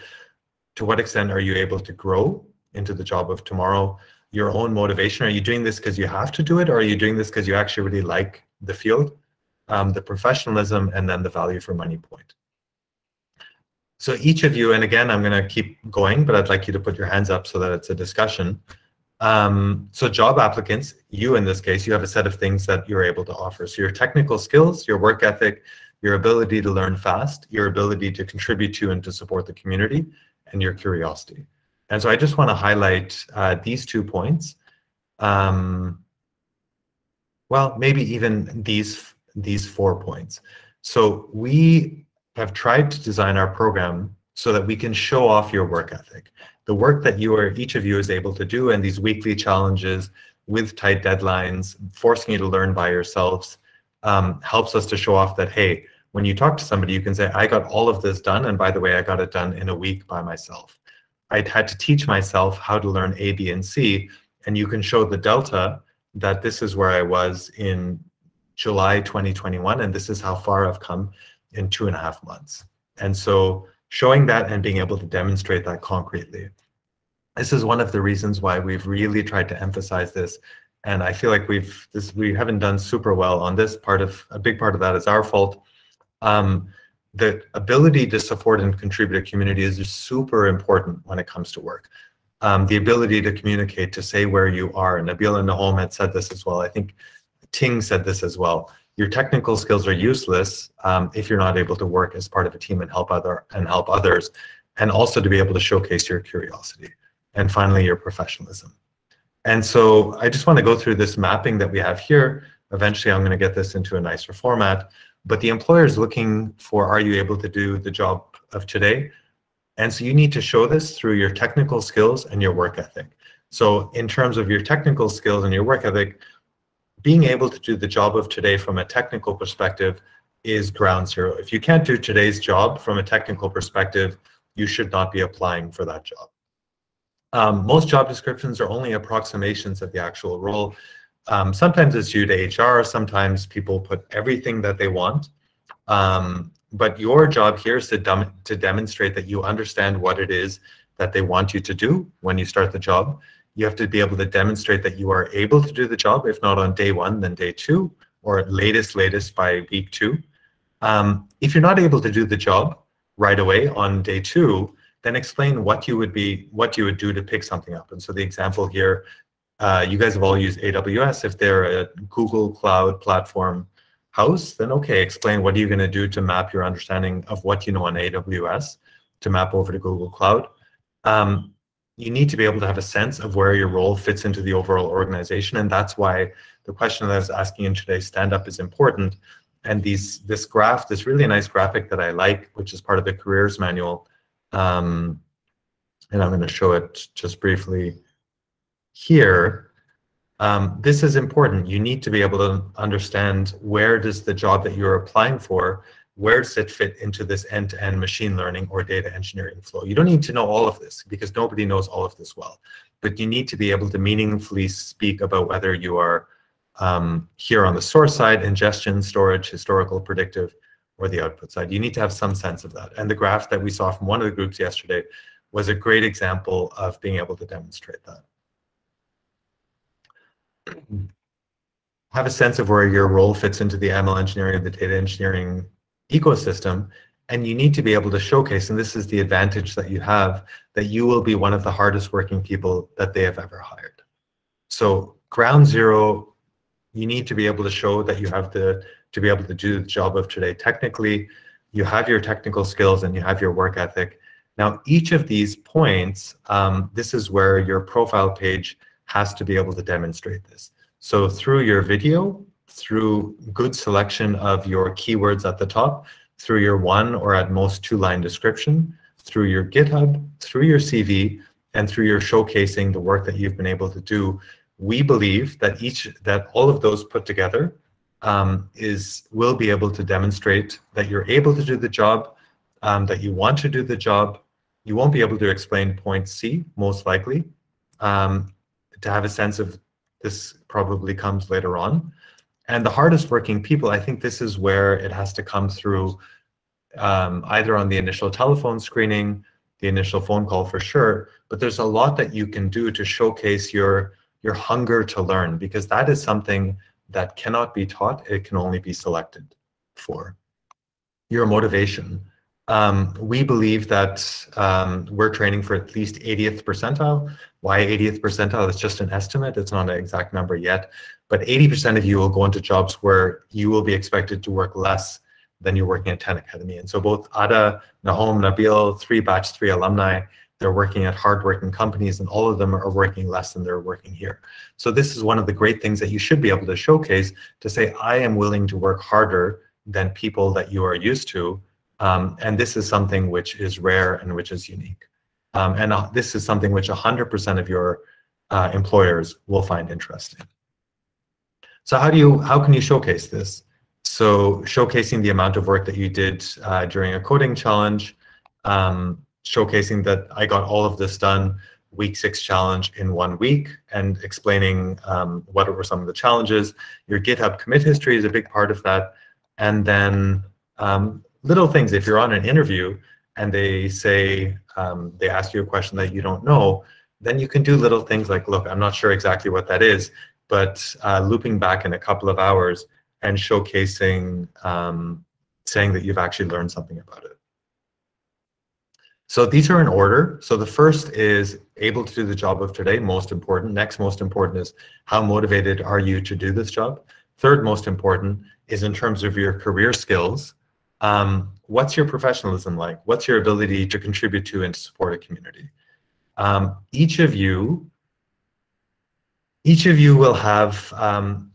To what extent are you able to grow into the job of tomorrow? Your own motivation, are you doing this because you have to do it or are you doing this because you actually really like the field? Um, the professionalism and then the value for money point. So each of you, and again, I'm going to keep going, but I'd like you to put your hands up so that it's a discussion. Um, so job applicants, you in this case, you have a set of things that you're able to offer. So your technical skills, your work ethic, your ability to learn fast, your ability to contribute to and to support the community, and your curiosity. And so I just want to highlight uh, these two points. Um, well, maybe even these these four points. So we have tried to design our program so that we can show off your work ethic the work that you are each of you is able to do and these weekly challenges with tight deadlines, forcing you to learn by yourselves, um, helps us to show off that, hey, when you talk to somebody, you can say, I got all of this done. And by the way, I got it done in a week by myself. I had to teach myself how to learn A, B, and C. And you can show the delta that this is where I was in July 2021, and this is how far I've come in two and a half months. And so showing that and being able to demonstrate that concretely. This is one of the reasons why we've really tried to emphasize this. And I feel like we've this we haven't done super well on this part of a big part of that is our fault. Um, the ability to support and contribute a community is super important when it comes to work. Um, the ability to communicate, to say where you are. And Nabil and Nahom had said this as well. I think Ting said this as well your technical skills are useless um, if you're not able to work as part of a team and help other and help others, and also to be able to showcase your curiosity. And finally, your professionalism. And so I just want to go through this mapping that we have here. Eventually, I'm going to get this into a nicer format. But the employer is looking for, are you able to do the job of today? And so you need to show this through your technical skills and your work ethic. So in terms of your technical skills and your work ethic, being able to do the job of today from a technical perspective is ground zero. If you can't do today's job from a technical perspective, you should not be applying for that job. Um, most job descriptions are only approximations of the actual role. Um, sometimes it's due to HR, sometimes people put everything that they want. Um, but your job here is to, dem to demonstrate that you understand what it is that they want you to do when you start the job you have to be able to demonstrate that you are able to do the job, if not on day one, then day two, or at latest, latest by week two. Um, if you're not able to do the job right away on day two, then explain what you would be, what you would do to pick something up. And so the example here, uh, you guys have all used AWS. If they're a Google Cloud Platform house, then okay, explain what are you going to do to map your understanding of what you know on AWS to map over to Google Cloud. Um, you need to be able to have a sense of where your role fits into the overall organization. And that's why the question that I was asking in today's stand-up is important. And these this graph, this really nice graphic that I like, which is part of the careers manual, um, and I'm going to show it just briefly here. Um, this is important. You need to be able to understand where does the job that you're applying for where does it fit into this end-to-end machine learning or data engineering flow? You don't need to know all of this because nobody knows all of this well, but you need to be able to meaningfully speak about whether you are um, here on the source side, ingestion, storage, historical, predictive, or the output side. You need to have some sense of that. And the graph that we saw from one of the groups yesterday was a great example of being able to demonstrate that. Have a sense of where your role fits into the ML engineering, the data engineering ecosystem and you need to be able to showcase and this is the advantage that you have that you will be one of the hardest working people that they have ever hired. So ground zero you need to be able to show that you have the to be able to do the job of today technically. You have your technical skills and you have your work ethic. Now each of these points um, this is where your profile page has to be able to demonstrate this. So through your video through good selection of your keywords at the top, through your one or at most two line description, through your GitHub, through your CV, and through your showcasing the work that you've been able to do. We believe that each that all of those put together um, is will be able to demonstrate that you're able to do the job um, that you want to do the job. You won't be able to explain point C, most likely. Um, to have a sense of this probably comes later on. And the hardest working people, I think this is where it has to come through um, either on the initial telephone screening, the initial phone call for sure, but there's a lot that you can do to showcase your your hunger to learn because that is something that cannot be taught, it can only be selected for. Your motivation. Um, we believe that um, we're training for at least 80th percentile. Why 80th percentile? It's just an estimate. It's not an exact number yet. But 80% of you will go into jobs where you will be expected to work less than you're working at 10 Academy. And so both Ada, Nahom, Nabil, three batch three alumni, they're working at hardworking companies and all of them are working less than they're working here. So this is one of the great things that you should be able to showcase to say, I am willing to work harder than people that you are used to. Um, and this is something which is rare and which is unique. Um, and uh, this is something which 100% of your uh, employers will find interesting. So how do you how can you showcase this? So showcasing the amount of work that you did uh, during a coding challenge, um, showcasing that I got all of this done week six challenge in one week and explaining um, what were some of the challenges. Your GitHub commit history is a big part of that. And then um, little things, if you're on an interview and they say, um, they ask you a question that you don't know, then you can do little things like, look, I'm not sure exactly what that is, but uh, looping back in a couple of hours and showcasing, um, saying that you've actually learned something about it. So these are in order. So the first is able to do the job of today, most important. Next most important is how motivated are you to do this job? Third most important is in terms of your career skills. Um, what's your professionalism like? What's your ability to contribute to and support a community? Um, each of you, each of you will have, um,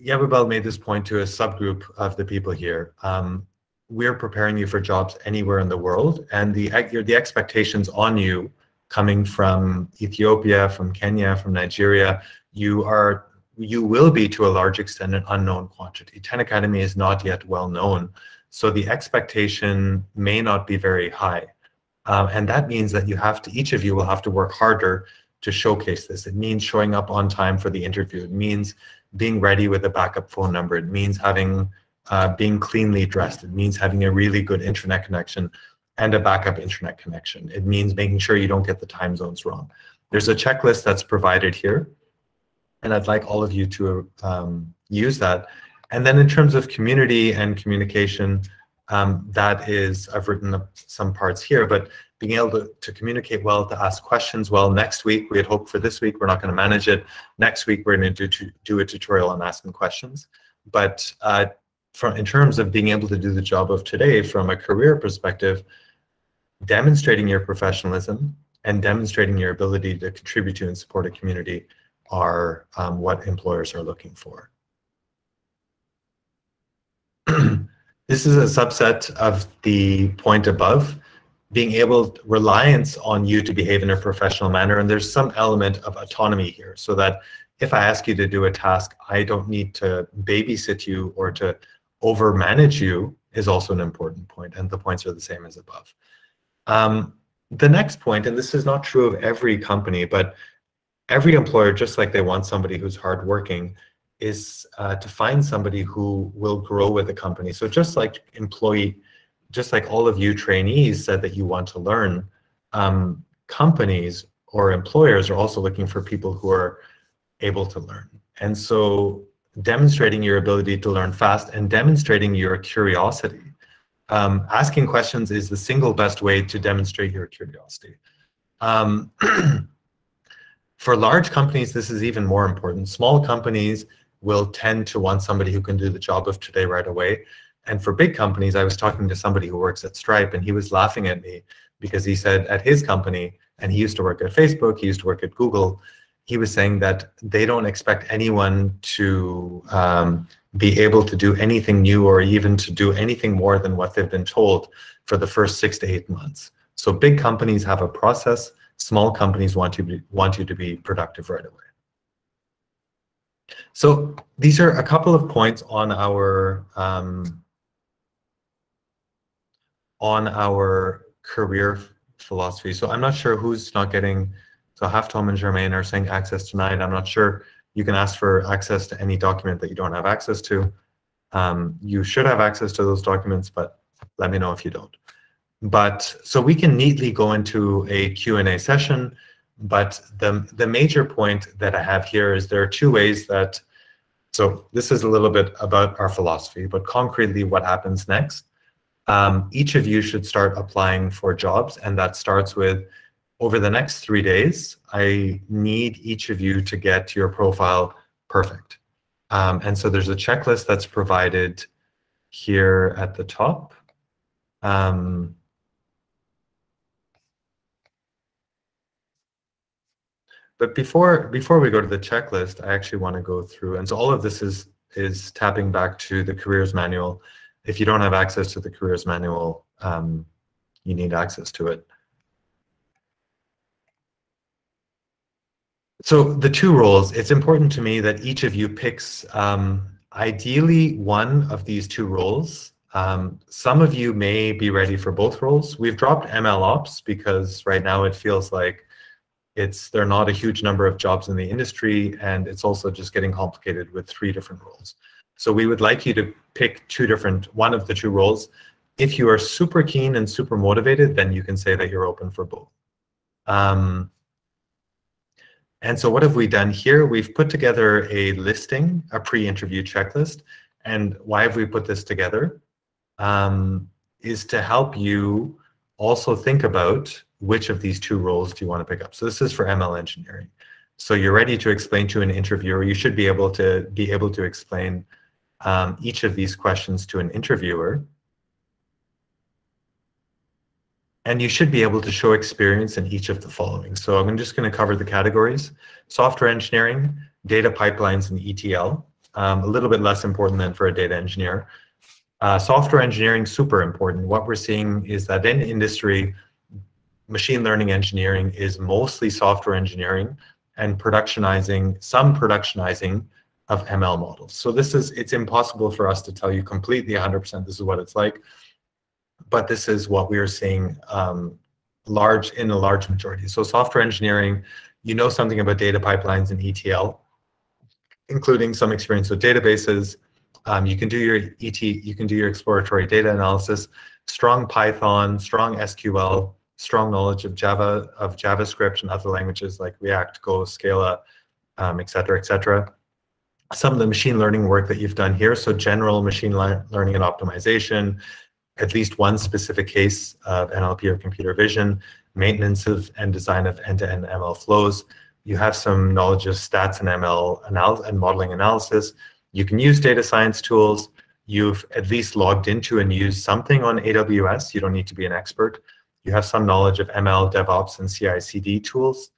Yabebal made this point to a subgroup of the people here. Um, we're preparing you for jobs anywhere in the world, and the the expectations on you coming from Ethiopia, from Kenya, from Nigeria, you are you will be to a large extent an unknown quantity. 10 Academy is not yet well known, so the expectation may not be very high. Um, and that means that you have to, each of you will have to work harder to showcase this. It means showing up on time for the interview. It means being ready with a backup phone number. It means having uh, being cleanly dressed. It means having a really good internet connection and a backup internet connection. It means making sure you don't get the time zones wrong. There's a checklist that's provided here, and I'd like all of you to um, use that. And then in terms of community and communication, um, that is, I've written up some parts here, but being able to, to communicate well, to ask questions well. Next week, we had hoped for this week, we're not going to manage it. Next week, we're going to do, do a tutorial on asking questions. But uh, from in terms of being able to do the job of today from a career perspective, demonstrating your professionalism and demonstrating your ability to contribute to and support a community are um, what employers are looking for. this is a subset of the point above, being able, reliance on you to behave in a professional manner. And there's some element of autonomy here so that if I ask you to do a task, I don't need to babysit you or to over manage you is also an important point, and the points are the same as above. Um, the next point, and this is not true of every company, but every employer, just like they want somebody who's hardworking, is uh, to find somebody who will grow with the company. So just like employee, just like all of you trainees said that you want to learn, um, companies or employers are also looking for people who are able to learn. And so demonstrating your ability to learn fast and demonstrating your curiosity. Um, asking questions is the single best way to demonstrate your curiosity. Um, for large companies, this is even more important. Small companies will tend to want somebody who can do the job of today right away. And for big companies, I was talking to somebody who works at Stripe, and he was laughing at me because he said at his company, and he used to work at Facebook, he used to work at Google, he was saying that they don't expect anyone to um, be able to do anything new or even to do anything more than what they've been told for the first six to eight months. So big companies have a process. Small companies want you to be, want you to be productive right away. So these are a couple of points on our um, on our career philosophy. So I'm not sure who's not getting, so Haftom and Germain are saying access denied. I'm not sure you can ask for access to any document that you don't have access to. Um, you should have access to those documents, but let me know if you don't. But so we can neatly go into a Q&A session, but the, the major point that I have here is there are two ways that, so this is a little bit about our philosophy, but concretely what happens next. Um, each of you should start applying for jobs, and that starts with over the next three days, I need each of you to get your profile perfect. Um, and so there's a checklist that's provided here at the top. Um, but before before we go to the checklist, I actually want to go through, and so all of this is is tapping back to the careers manual. If you don't have access to the careers manual, um, you need access to it. So the two roles, it's important to me that each of you picks um, ideally one of these two roles. Um, some of you may be ready for both roles. We've dropped ML Ops because right now it feels like it's there are not a huge number of jobs in the industry and it's also just getting complicated with three different roles. So we would like you to pick two different, one of the two roles. If you are super keen and super motivated, then you can say that you're open for both. Um, and so what have we done here? We've put together a listing, a pre-interview checklist. And why have we put this together? Um, is to help you also think about which of these two roles do you want to pick up. So this is for ML engineering. So you're ready to explain to an interviewer. You should be able to be able to explain um, each of these questions to an interviewer. And you should be able to show experience in each of the following. So I'm just going to cover the categories. Software engineering, data pipelines, and ETL. Um, a little bit less important than for a data engineer. Uh, software engineering, super important. What we're seeing is that in industry, machine learning engineering is mostly software engineering and productionizing, some productionizing of ML models. So this is, it's impossible for us to tell you completely 100% this is what it's like but this is what we are seeing um, large in a large majority. So software engineering, you know something about data pipelines and ETL, including some experience with databases. Um, you can do your ET, you can do your exploratory data analysis, strong Python, strong SQL, strong knowledge of Java, of JavaScript and other languages like React, Go, Scala, um, et cetera, et cetera. Some of the machine learning work that you've done here, so general machine learning and optimization, at least one specific case of NLP or computer vision, maintenance of and design of end-to-end ML flows. You have some knowledge of stats and ML anal and modeling analysis. You can use data science tools. You've at least logged into and used something on AWS. You don't need to be an expert. You have some knowledge of ML, DevOps, and CI/CD tools,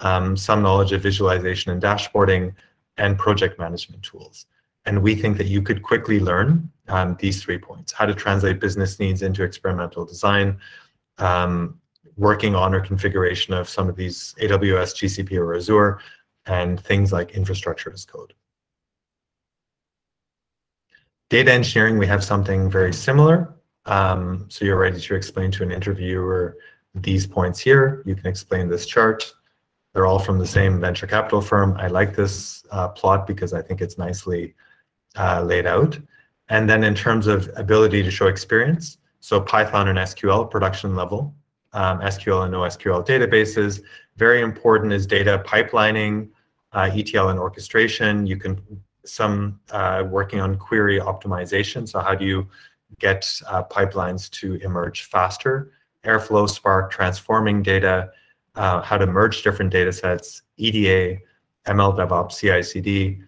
um, some knowledge of visualization and dashboarding, and project management tools. And we think that you could quickly learn um, these three points, how to translate business needs into experimental design, um, working on or configuration of some of these AWS, GCP, or Azure, and things like infrastructure as code. Data engineering, we have something very similar. Um, so you're ready to explain to an interviewer these points here. You can explain this chart. They're all from the same venture capital firm. I like this uh, plot because I think it's nicely uh, laid out. And then in terms of ability to show experience, so Python and SQL production level, um, SQL and NoSQL databases. Very important is data pipelining, uh, ETL and orchestration. You can some uh, working on query optimization. So how do you get uh, pipelines to emerge faster? Airflow, Spark, transforming data, uh, how to merge different data sets, EDA, ML DevOps, CI/CD,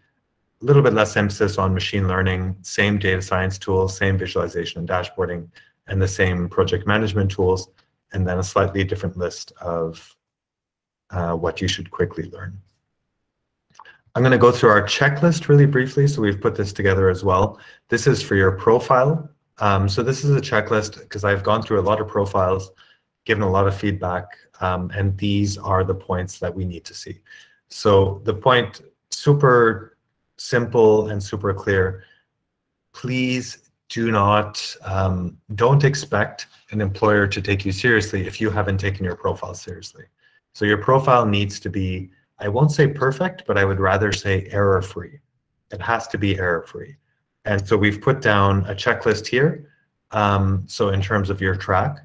a little bit less emphasis on machine learning, same data science tools, same visualization and dashboarding, and the same project management tools, and then a slightly different list of uh, what you should quickly learn. I'm going to go through our checklist really briefly. So we've put this together as well. This is for your profile. Um, so this is a checklist because I've gone through a lot of profiles, given a lot of feedback, um, and these are the points that we need to see. So the point, super simple and super clear. Please do not, um, don't expect an employer to take you seriously if you haven't taken your profile seriously. So your profile needs to be, I won't say perfect, but I would rather say error-free. It has to be error-free. And so we've put down a checklist here. Um, so in terms of your track,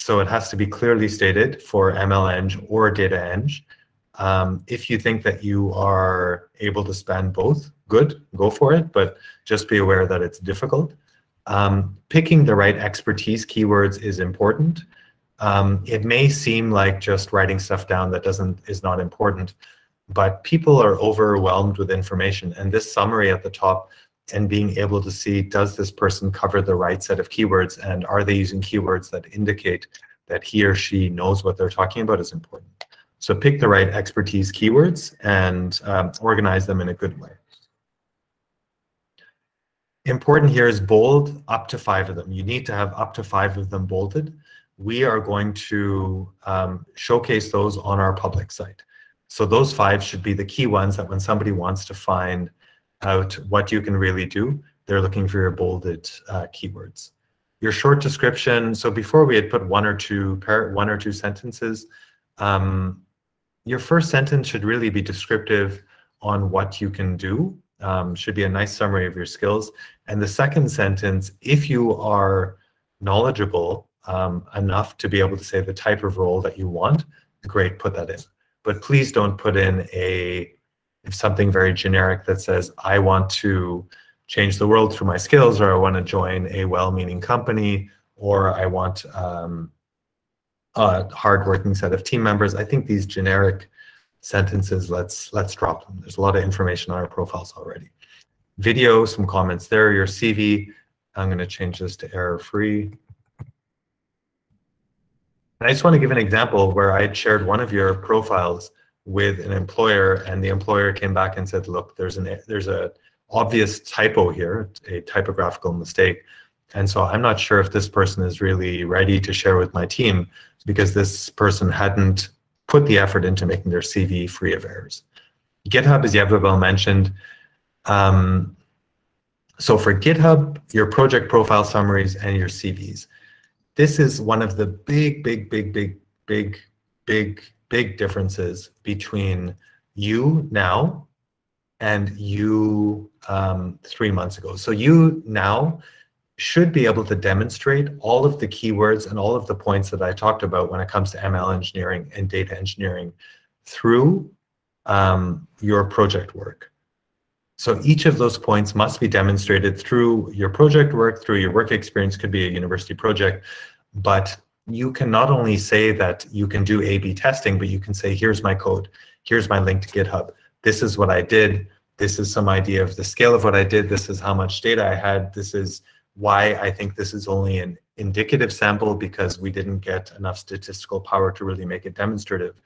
so it has to be clearly stated for MLeng or DataEng. Um, if you think that you are able to span both, good, go for it, but just be aware that it's difficult. Um, picking the right expertise keywords is important. Um, it may seem like just writing stuff down that doesn't is not important, but people are overwhelmed with information. And this summary at the top and being able to see, does this person cover the right set of keywords and are they using keywords that indicate that he or she knows what they're talking about is important. So pick the right expertise keywords and um, organize them in a good way. Important here is bold up to five of them. You need to have up to five of them bolded. We are going to um, showcase those on our public site. So those five should be the key ones that when somebody wants to find out what you can really do, they're looking for your bolded uh, keywords. Your short description, so before we had put one or two one or two sentences, um, your first sentence should really be descriptive on what you can do, um, should be a nice summary of your skills. And the second sentence, if you are knowledgeable um, enough to be able to say the type of role that you want, great, put that in. But please don't put in a something very generic that says, I want to change the world through my skills, or I want to join a well-meaning company, or I want um, a hardworking set of team members. I think these generic sentences, let's let's drop them. There's a lot of information on our profiles already. Video, some comments there. Your CV, I'm going to change this to error-free. And I just want to give an example where I shared one of your profiles with an employer and the employer came back and said, look, there's an there's a obvious typo here, a typographical mistake. And so I'm not sure if this person is really ready to share with my team because this person hadn't put the effort into making their CV free of errors. GitHub, as Yabebal mentioned, um, so for GitHub, your project profile summaries and your CVs. This is one of the big, big, big, big, big, big big differences between you now and you um, three months ago. So you now should be able to demonstrate all of the keywords and all of the points that I talked about when it comes to ML engineering and data engineering through um, your project work. So each of those points must be demonstrated through your project work, through your work experience, could be a university project, but you can not only say that you can do A-B testing, but you can say, here's my code, here's my link to GitHub. This is what I did. This is some idea of the scale of what I did. This is how much data I had. This is why I think this is only an indicative sample because we didn't get enough statistical power to really make it demonstrative.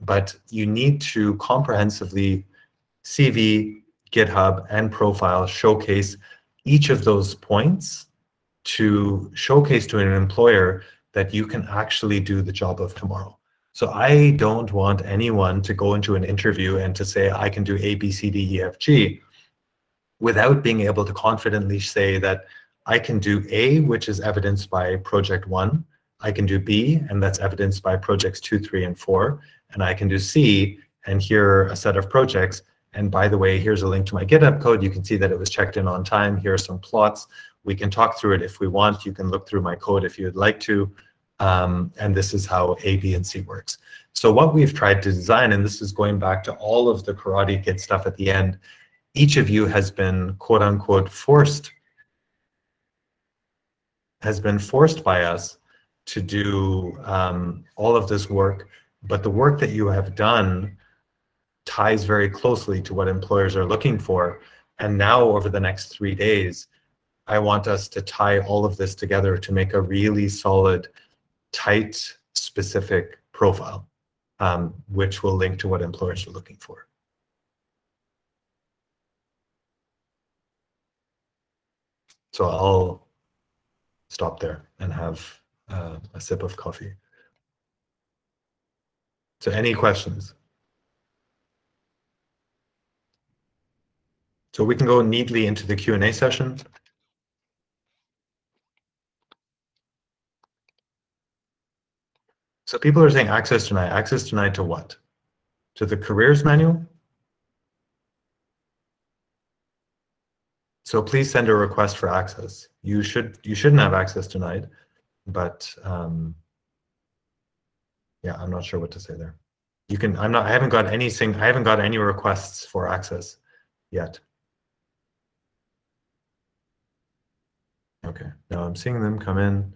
But you need to comprehensively CV, GitHub, and profile showcase each of those points to showcase to an employer that you can actually do the job of tomorrow. So I don't want anyone to go into an interview and to say, I can do A, B, C, D, E, F, G, without being able to confidently say that I can do A, which is evidenced by project one, I can do B, and that's evidenced by projects two, three, and four, and I can do C, and here are a set of projects, and by the way, here's a link to my GitHub code. You can see that it was checked in on time. Here are some plots. We can talk through it if we want. You can look through my code if you'd like to. Um, and this is how A, B, and C works. So what we've tried to design, and this is going back to all of the Karate Kid stuff at the end, each of you has been quote unquote forced, has been forced by us to do um, all of this work, but the work that you have done ties very closely to what employers are looking for. And now over the next three days, I want us to tie all of this together to make a really solid tight, specific profile, um, which will link to what employers are looking for. So I'll stop there and have uh, a sip of coffee. So any questions? So we can go neatly into the Q&A session. So people are saying access denied. Access denied to what? To the careers manual? So please send a request for access. You should you shouldn't have access denied, but um, yeah, I'm not sure what to say there. You can I'm not I haven't got any sing I haven't got any requests for access yet. Okay, now I'm seeing them come in.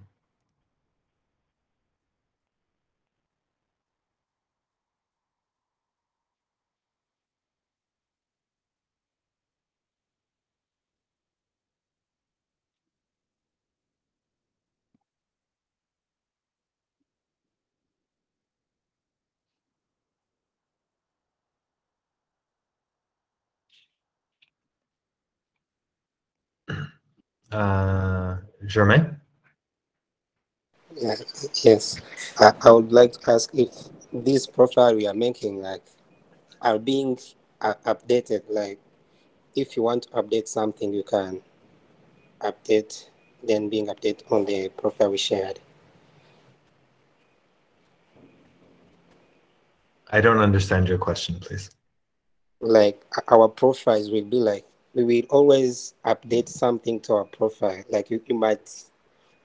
Uh, Germain? Yes. I, I would like to ask if this profile we are making, like, are being uh, updated. Like, if you want to update something, you can update, then being updated on the profile we shared. I don't understand your question, please. Like, our profiles will be like, we will always update something to our profile. Like, you, you might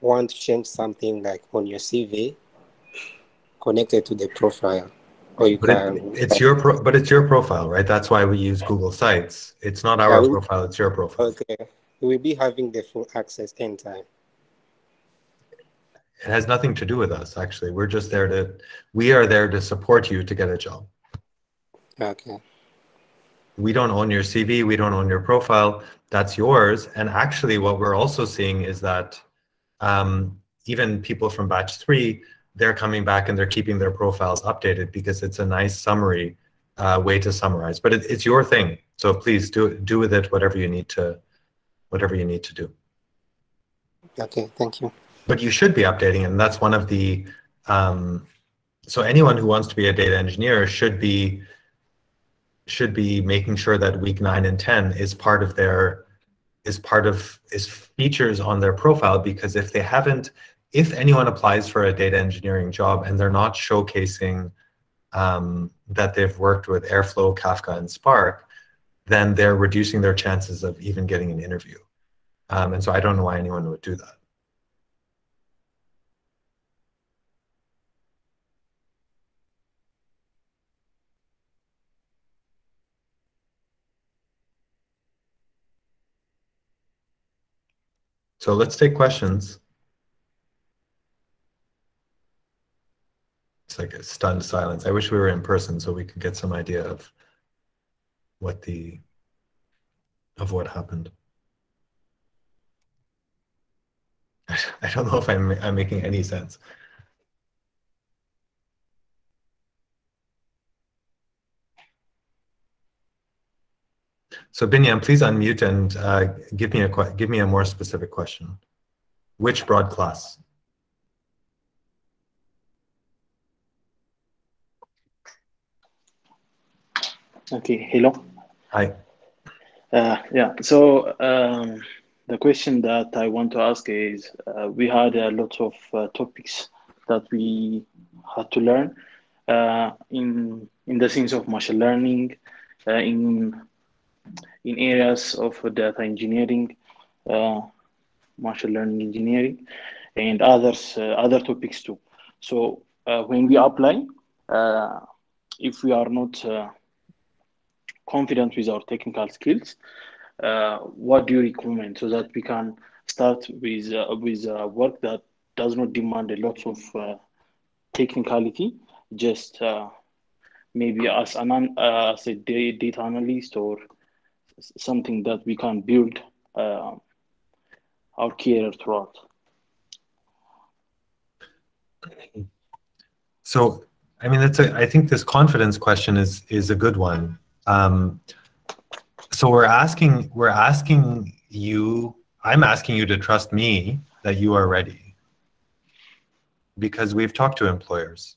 want to change something like on your CV connected to the profile. Or you But can. it, it's your pro, but it's your profile, right? That's why we use Google Sites. It's not our profile, it's your profile. Okay. We will be having the full access anytime. It has nothing to do with us, actually. We're just there to, we are there to support you to get a job. Okay. We don't own your CV, we don't own your profile. That's yours. And actually, what we're also seeing is that um, even people from batch three, they're coming back and they're keeping their profiles updated because it's a nice summary uh, way to summarize. But it, it's your thing, so please do do with it whatever you need to, whatever you need to do. Okay. Thank you. But you should be updating it, and that's one of the. Um, so anyone who wants to be a data engineer should be should be making sure that week nine and ten is part of their is part of is features on their profile because if they haven't if anyone applies for a data engineering job and they're not showcasing um, that they've worked with airflow kafka and spark then they're reducing their chances of even getting an interview. Um, and so i don't know why anyone would do that so let's take questions It's like a stunned silence. I wish we were in person so we could get some idea of what the of what happened. I don't know if I'm I'm making any sense. So Binyam, please unmute and uh, give me a give me a more specific question. Which broad class? Okay, hello. Hi. Uh, yeah, so um, the question that I want to ask is uh, we had a lot of uh, topics that we had to learn uh, in in the sense of machine learning, uh, in in areas of data engineering, uh, machine learning engineering, and others uh, other topics too. So uh, when we apply, if we are not confident with our technical skills, what do you recommend so that we can start with with work that does not demand a lot of technicality, just uh, maybe as an uh, as a da- data analyst or something that we can build uh, our career throughout. So, I mean, that's a. I think this confidence question is is a good one. Um, so we're asking we're asking you. I'm asking you to trust me that you are ready, because we've talked to employers.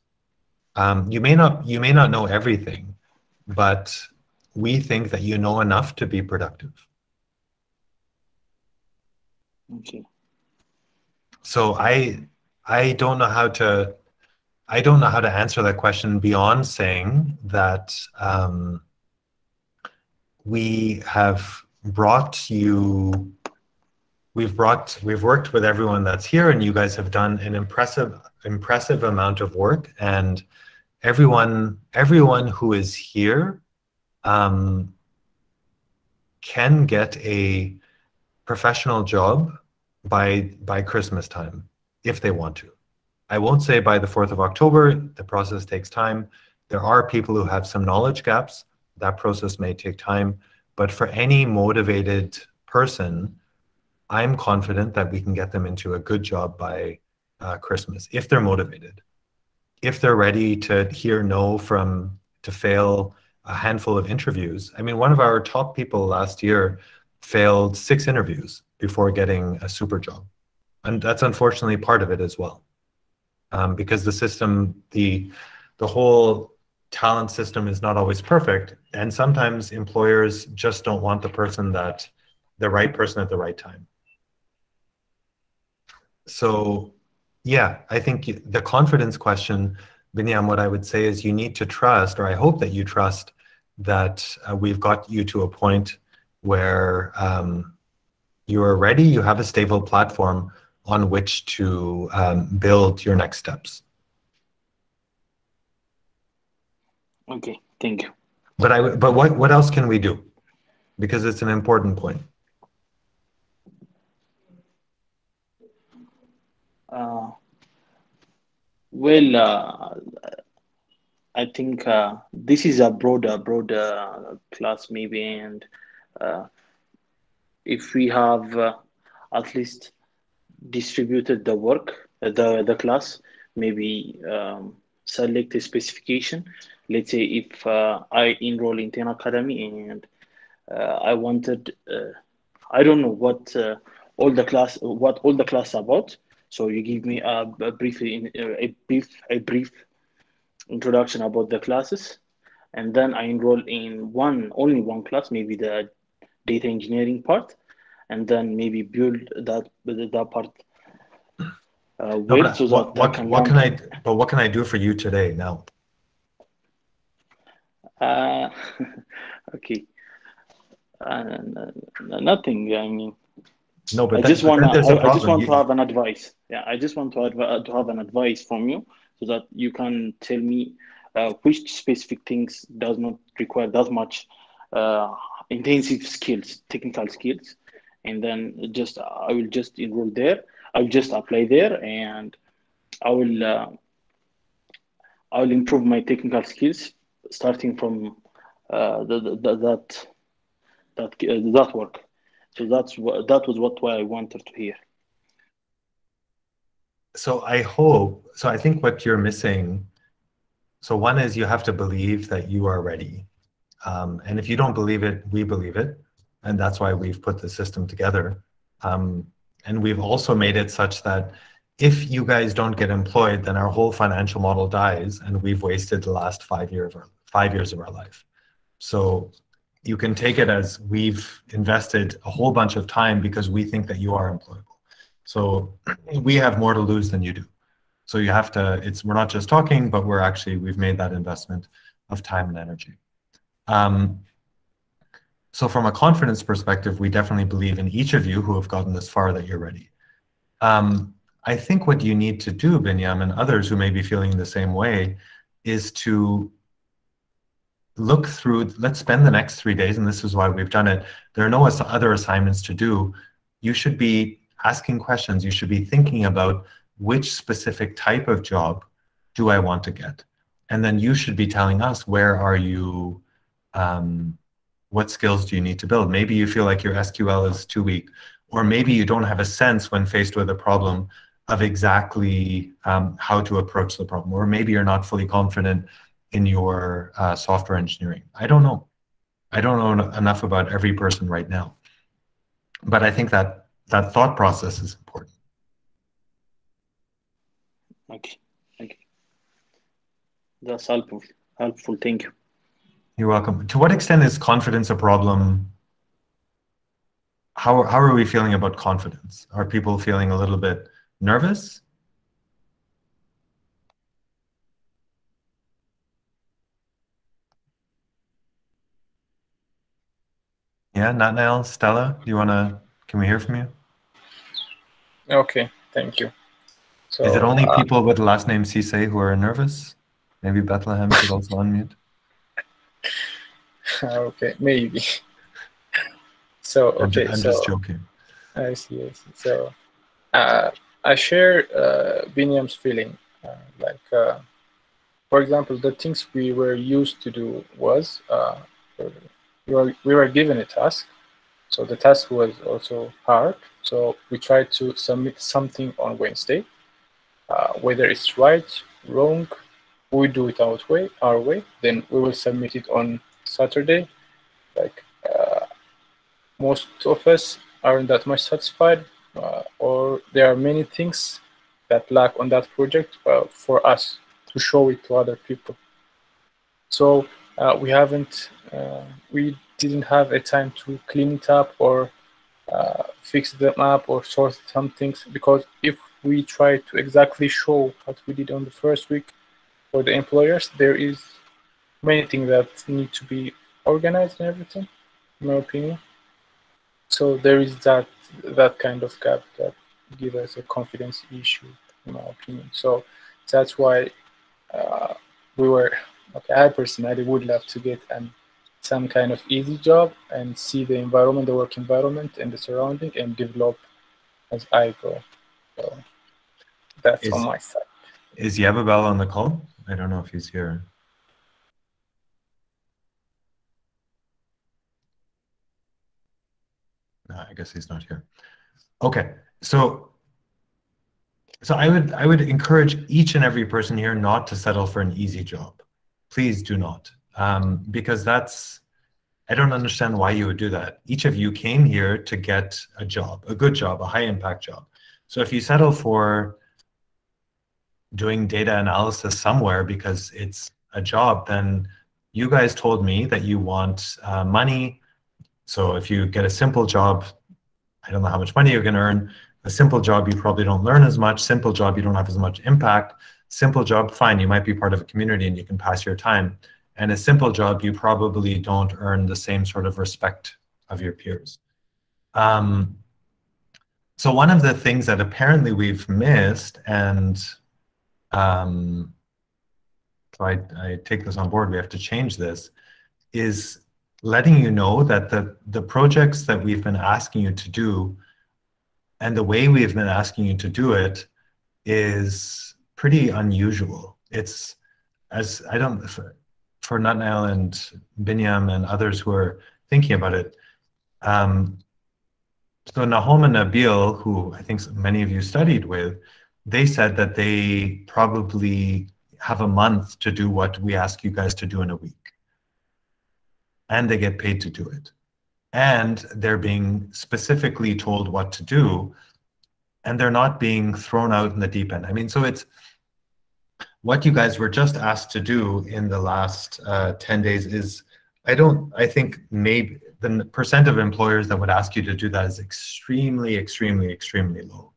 Um, you may not you may not know everything, but we think that you know enough to be productive. Okay. So I I don't know how to I don't know how to answer that question beyond saying that um, we have brought you we've brought we've worked with everyone that's here and you guys have done an impressive impressive amount of work and everyone everyone who is here um, can get a professional job by by Christmas time if they want to. I won't say by the 4th of October, the process takes time. There are people who have some knowledge gaps. That process may take time. But for any motivated person, I'm confident that we can get them into a good job by uh, Christmas if they're motivated. If they're ready to hear no from, to fail a handful of interviews. I mean, one of our top people last year failed six interviews before getting a super job. And that's unfortunately part of it as well um, because the system, the the whole talent system is not always perfect, and sometimes employers just don't want the person that the right person at the right time. So, yeah, I think the confidence question, Binyam, what I would say is you need to trust, or I hope that you trust that uh, we've got you to a point where um, you are ready, you have a stable platform on which to um, build your next steps. Okay, thank you. But I but what what else can we do? Because it's an important point. Uh, well, uh, I think uh, this is a broader, broader class maybe, and uh, if we have uh, at least distributed the work, the, the class, maybe um, select a specification. Let's say if uh, I enroll in 10 Academy and uh, I wanted, uh, I don't know what all the class, what all the class about. So you give me a, a brief, a brief, a brief introduction about the classes, and then I enroll in one, only one class, maybe the data engineering part, and then maybe build that that part uh, no, so what, what, can what can I but what can I do for you today now? Uh, okay. Uh, nothing. I mean, no, but I just want. I, I, I just want you, to have an advice. Yeah, I just want to adv- to have an advice from you so that you can tell me uh, which specific things does not require that much uh, intensive skills, technical skills, and then just I will just enroll there. I will just apply there, and I will uh, I will improve my technical skills starting from uh, the, the, that that uh, that work. So that's that was what I wanted to hear. So I hope. So I think what you're missing. So one is you have to believe that you are ready, um, and if you don't believe it, we believe it and that's why we've put the system together. Um, and we've also made it such that if you guys don't get employed, then our whole financial model dies, and we've wasted the last five years of our, five years of our life. So you can take it as we've invested a whole bunch of time because we think that you are employable. So we have more to lose than you do. So you have to. It's we're not just talking, but we're actually we've made that investment of time and energy. Um, so from a confidence perspective, we definitely believe in each of you who have gotten this far that you're ready. Um, I think what you need to do, Binyam, and others who may be feeling the same way, is to look through, let's spend the next three days, and this is why we've done it. There are no other assignments to do. You should be asking questions. You should be thinking about which specific type of job do I want to get? And then you should be telling us where are you um, what skills do you need to build? Maybe you feel like your SQL is too weak, or maybe you don't have a sense when faced with a problem of exactly um, how to approach the problem, or maybe you're not fully confident in your uh, software engineering. I don't know. I don't know enough about every person right now, but I think that that thought process is important. Okay. Okay. That's helpful. Helpful. Thank you. You're welcome. To what extent is confidence a problem? How, how are we feeling about confidence? Are people feeling a little bit nervous? Yeah, Natnail, Stella, do you want to, can we hear from you? Okay, thank you. So, Is it only uh, people with last name Cisse who are nervous? Maybe Bethlehem could also unmute. okay, maybe. So I'm okay, I'm so just joking. I see, I see. So uh, I share uh, Binyam's feeling. Uh, like, uh, for example, the things we were used to do was uh, we were we were given a task. So the task was also hard. So we try to submit something on Wednesday. Uh, whether it's right, wrong, we do it our way, our way. Then we will submit it on Saturday. Like uh, most of us aren't that much satisfied, uh, or there are many things that lack on that project uh, for us to show it to other people. So uh, we haven't, uh, we didn't have a time to clean it up or uh, fix them up or sort some things because if we try to exactly show what we did on the first week for the employers, there is many things that need to be organized and everything, in my opinion. So there is that that kind of gap that give us a confidence issue, in my opinion. So that's why uh, we were. Okay, I personally would love to get um, some kind of easy job and see the environment, the work environment, and the surrounding, and develop as I go. So that's Is- on my side. Is Yabebal on the call? I don't know if he's here. No, I guess he's not here. Okay, so so I would I would encourage each and every person here not to settle for an easy job. Please do not, um, because that's I don't understand why you would do that. Each of you came here to get a job, a good job, a high impact job. So if you settle for doing data analysis somewhere because it's a job, then you guys told me that you want uh, money. So if you get a simple job, I don't know how much money you're going to earn. A simple job, you probably don't learn as much. Simple job, you don't have as much impact. Simple job, fine, you might be part of a community and you can pass your time. And a simple job, you probably don't earn the same sort of respect of your peers. Um, so one of the things that apparently we've missed, and um, so I, I take this on board, we have to change this, is letting you know that the, the projects that we've been asking you to do and the way we've been asking you to do it is pretty unusual. It's as I don't for, for and Binyam and others who are thinking about it. Um, so Nahom and Nabil, who I think many of you studied with, they said that they probably have a month to do what we ask you guys to do in a week. And they get paid to do it. And they're being specifically told what to do. And they're not being thrown out in the deep end. I mean, so it's what you guys were just asked to do in the last uh, 10 days is, I don't, I think maybe the percent of employers that would ask you to do that is extremely, extremely, extremely low.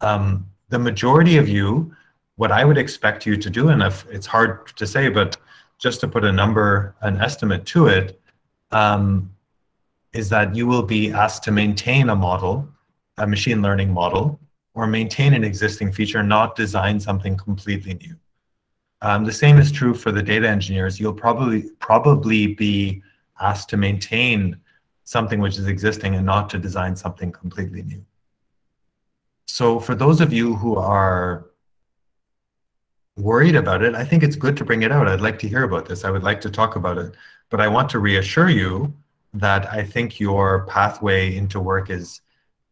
Um, the majority of you, what I would expect you to do, and if it's hard to say, but just to put a number, an estimate to it, um, is that you will be asked to maintain a model, a machine learning model, or maintain an existing feature, not design something completely new. Um, the same is true for the data engineers. You'll probably probably be asked to maintain something which is existing and not to design something completely new. So for those of you who are worried about it, I think it's good to bring it out. I'd like to hear about this. I would like to talk about it. But I want to reassure you that I think your pathway into work is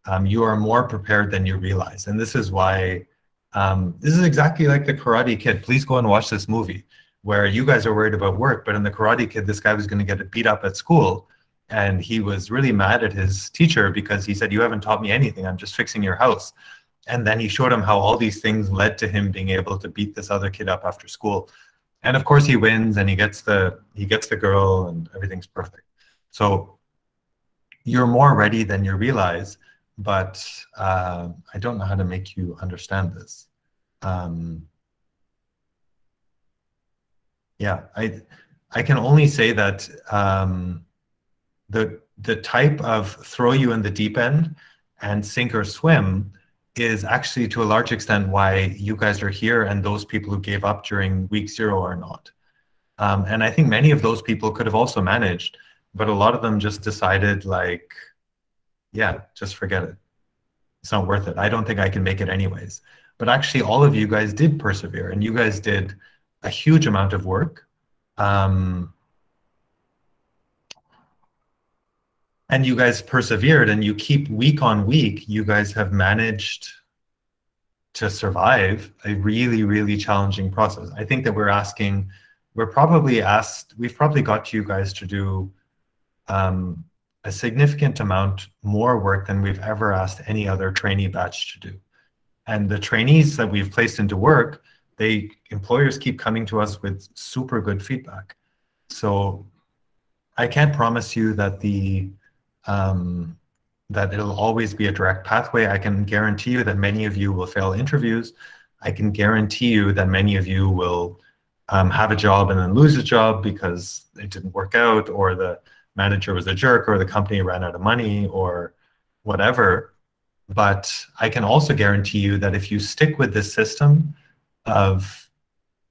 um, you are more prepared than you realize. And this is why um, this is exactly like the Karate Kid. Please go and watch this movie where you guys are worried about work, but in the Karate Kid, this guy was going to get beat up at school. And he was really mad at his teacher because he said, You haven't taught me anything. I'm just fixing your house. And then he showed him how all these things led to him being able to beat this other kid up after school. And of course he wins and he gets the he gets the girl and everything's perfect. So you're more ready than you realize, but uh, I don't know how to make you understand this. Um, yeah, I I can only say that um, the the type of throw you in the deep end and sink or swim is actually to a large extent why you guys are here and those people who gave up during week zero are not. Um, and I think many of those people could have also managed, but a lot of them just decided like, yeah, just forget it. It's not worth it. I don't think I can make it anyways. But actually, all of you guys did persevere and you guys did a huge amount of work. Um, and you guys persevered and you keep week on week, you guys have managed to survive a really, really challenging process. I think that we're asking, we're probably asked, we've probably got you guys to do um, a significant amount more work than we've ever asked any other trainee batch to do. And the trainees that we've placed into work, they employers keep coming to us with super good feedback. So I can't promise you that the um, that it'll always be a direct pathway. I can guarantee you that many of you will fail interviews. I can guarantee you that many of you will um, have a job and then lose a job because it didn't work out or the manager was a jerk or the company ran out of money or whatever. But I can also guarantee you that if you stick with this system of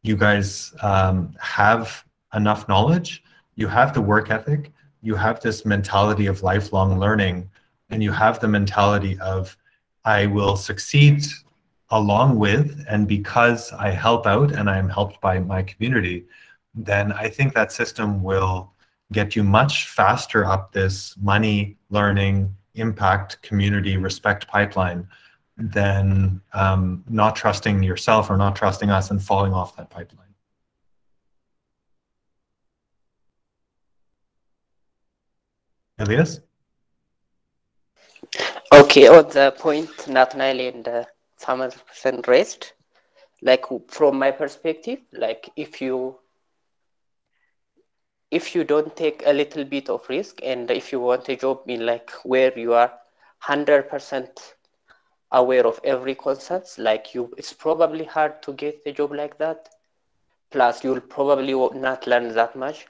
you guys um, have enough knowledge, you have the work ethic, you have this mentality of lifelong learning and you have the mentality of I will succeed along with and because I help out and I'm helped by my community, then I think that system will get you much faster up this money, learning, impact, community, respect pipeline than um, not trusting yourself or not trusting us and falling off that pipeline. Elias? Okay, on the point Nathaniel and uh, Thomas raised, like from my perspective, like if you if you don't take a little bit of risk and if you want a job in like where you are 100% aware of every concept like you it's probably hard to get a job like that. Plus you'll probably not learn that much.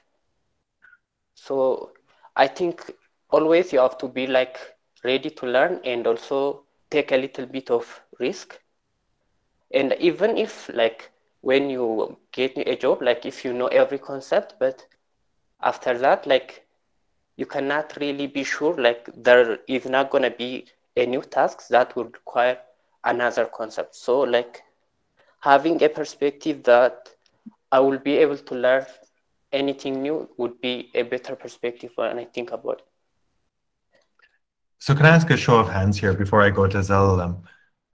So i think always you have to be like ready to learn and also take a little bit of risk. And even if like when you get a job like if you know every concept but after that like you cannot really be sure like there is not going to be a new task that would require another concept so like having a perspective that i will be able to learn anything new would be a better perspective when i think about it so can I ask a show of hands here before I go to Zelalem?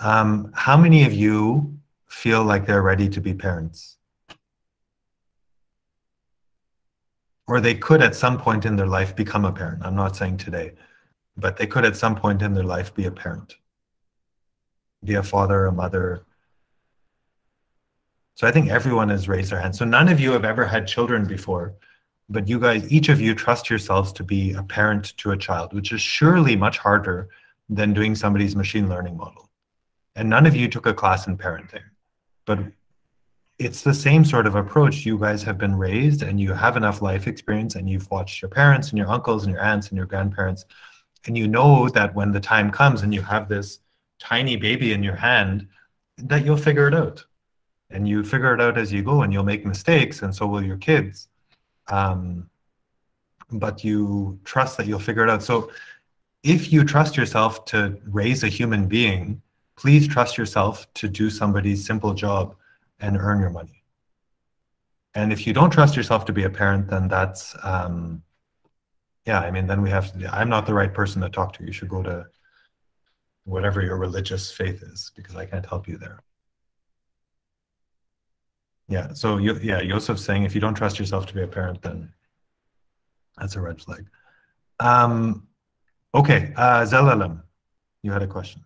Um, how many of you feel like they're ready to be parents? Or they could at some point in their life become a parent. I'm not saying today, but they could at some point in their life be a parent. Be a father, a mother. So I think everyone has raised their hand. So none of you have ever had children before but you guys, each of you trust yourselves to be a parent to a child, which is surely much harder than doing somebody's machine learning model. And none of you took a class in parenting, but it's the same sort of approach. You guys have been raised and you have enough life experience and you've watched your parents and your uncles and your aunts and your grandparents. And you know that when the time comes and you have this tiny baby in your hand, that you'll figure it out. And you figure it out as you go and you'll make mistakes and so will your kids um, but you trust that you'll figure it out. So if you trust yourself to raise a human being, please trust yourself to do somebody's simple job and earn your money. And if you don't trust yourself to be a parent, then that's, um, yeah, I mean, then we have to, I'm not the right person to talk to. You should go to whatever your religious faith is, because I can't help you there. Yeah. So you, yeah, Yosef's saying if you don't trust yourself to be a parent, then that's a red flag. Um, okay, uh, Zelalem, you had a question.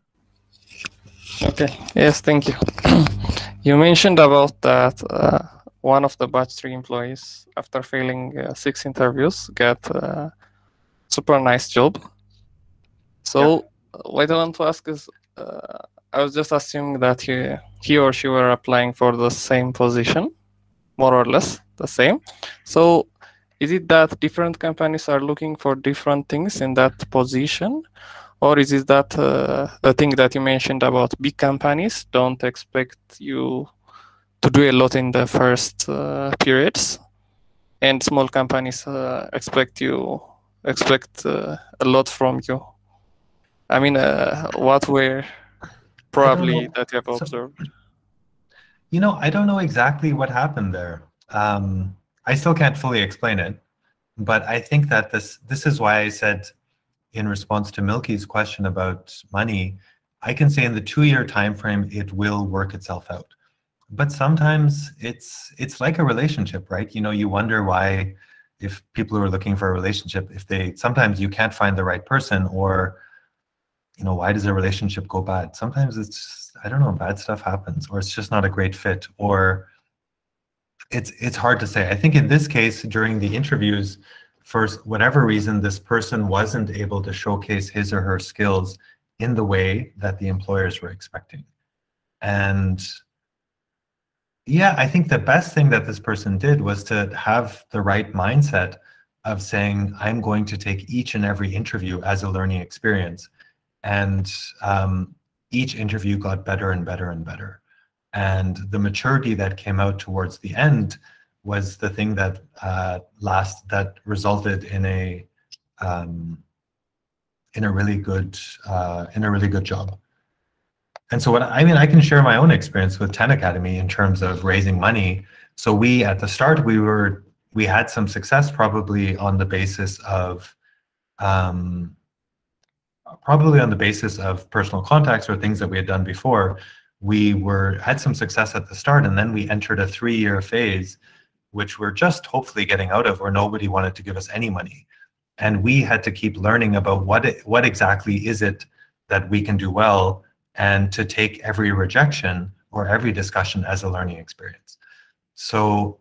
Okay. Yes, thank you. you mentioned about that uh, one of the batch three employees, after failing uh, six interviews, got a super nice job. So yeah. what I want to ask is, uh, I was just assuming that he he or she were applying for the same position, more or less the same. So is it that different companies are looking for different things in that position? Or is it that uh, the thing that you mentioned about big companies don't expect you to do a lot in the first uh, periods, and small companies uh, expect you expect uh, a lot from you? I mean, uh, what were probably that you have So- observed? You know, I don't know exactly what happened there. Um, I still can't fully explain it, but I think that this this is why I said in response to Milky's question about money, I can say in the two-year time frame it will work itself out. But sometimes it's it's like a relationship, right? You know, you wonder why if people are looking for a relationship, if they sometimes you can't find the right person or you know, why does a relationship go bad? Sometimes it's, I don't know, bad stuff happens, or it's just not a great fit, or it's it's hard to say. I think in this case, during the interviews, for whatever reason, this person wasn't able to showcase his or her skills in the way that the employers were expecting. And yeah, I think the best thing that this person did was to have the right mindset of saying, I'm going to take each and every interview as a learning experience. And um, each interview got better and better and better. And the maturity that came out towards the end was the thing that uh, last that resulted in a um, in a really good uh, in a really good job. And so what I mean, I can share my own experience with Ten Academy in terms of raising money. So we at the start we were we had some success probably on the basis of um, probably on the basis of personal contacts or things that we had done before. We were had some success at the start, and then we entered a three-year phase, which we're just hopefully getting out of, where nobody wanted to give us any money, and we had to keep learning about what it, what exactly is it that we can do well, and to take every rejection or every discussion as a learning experience. So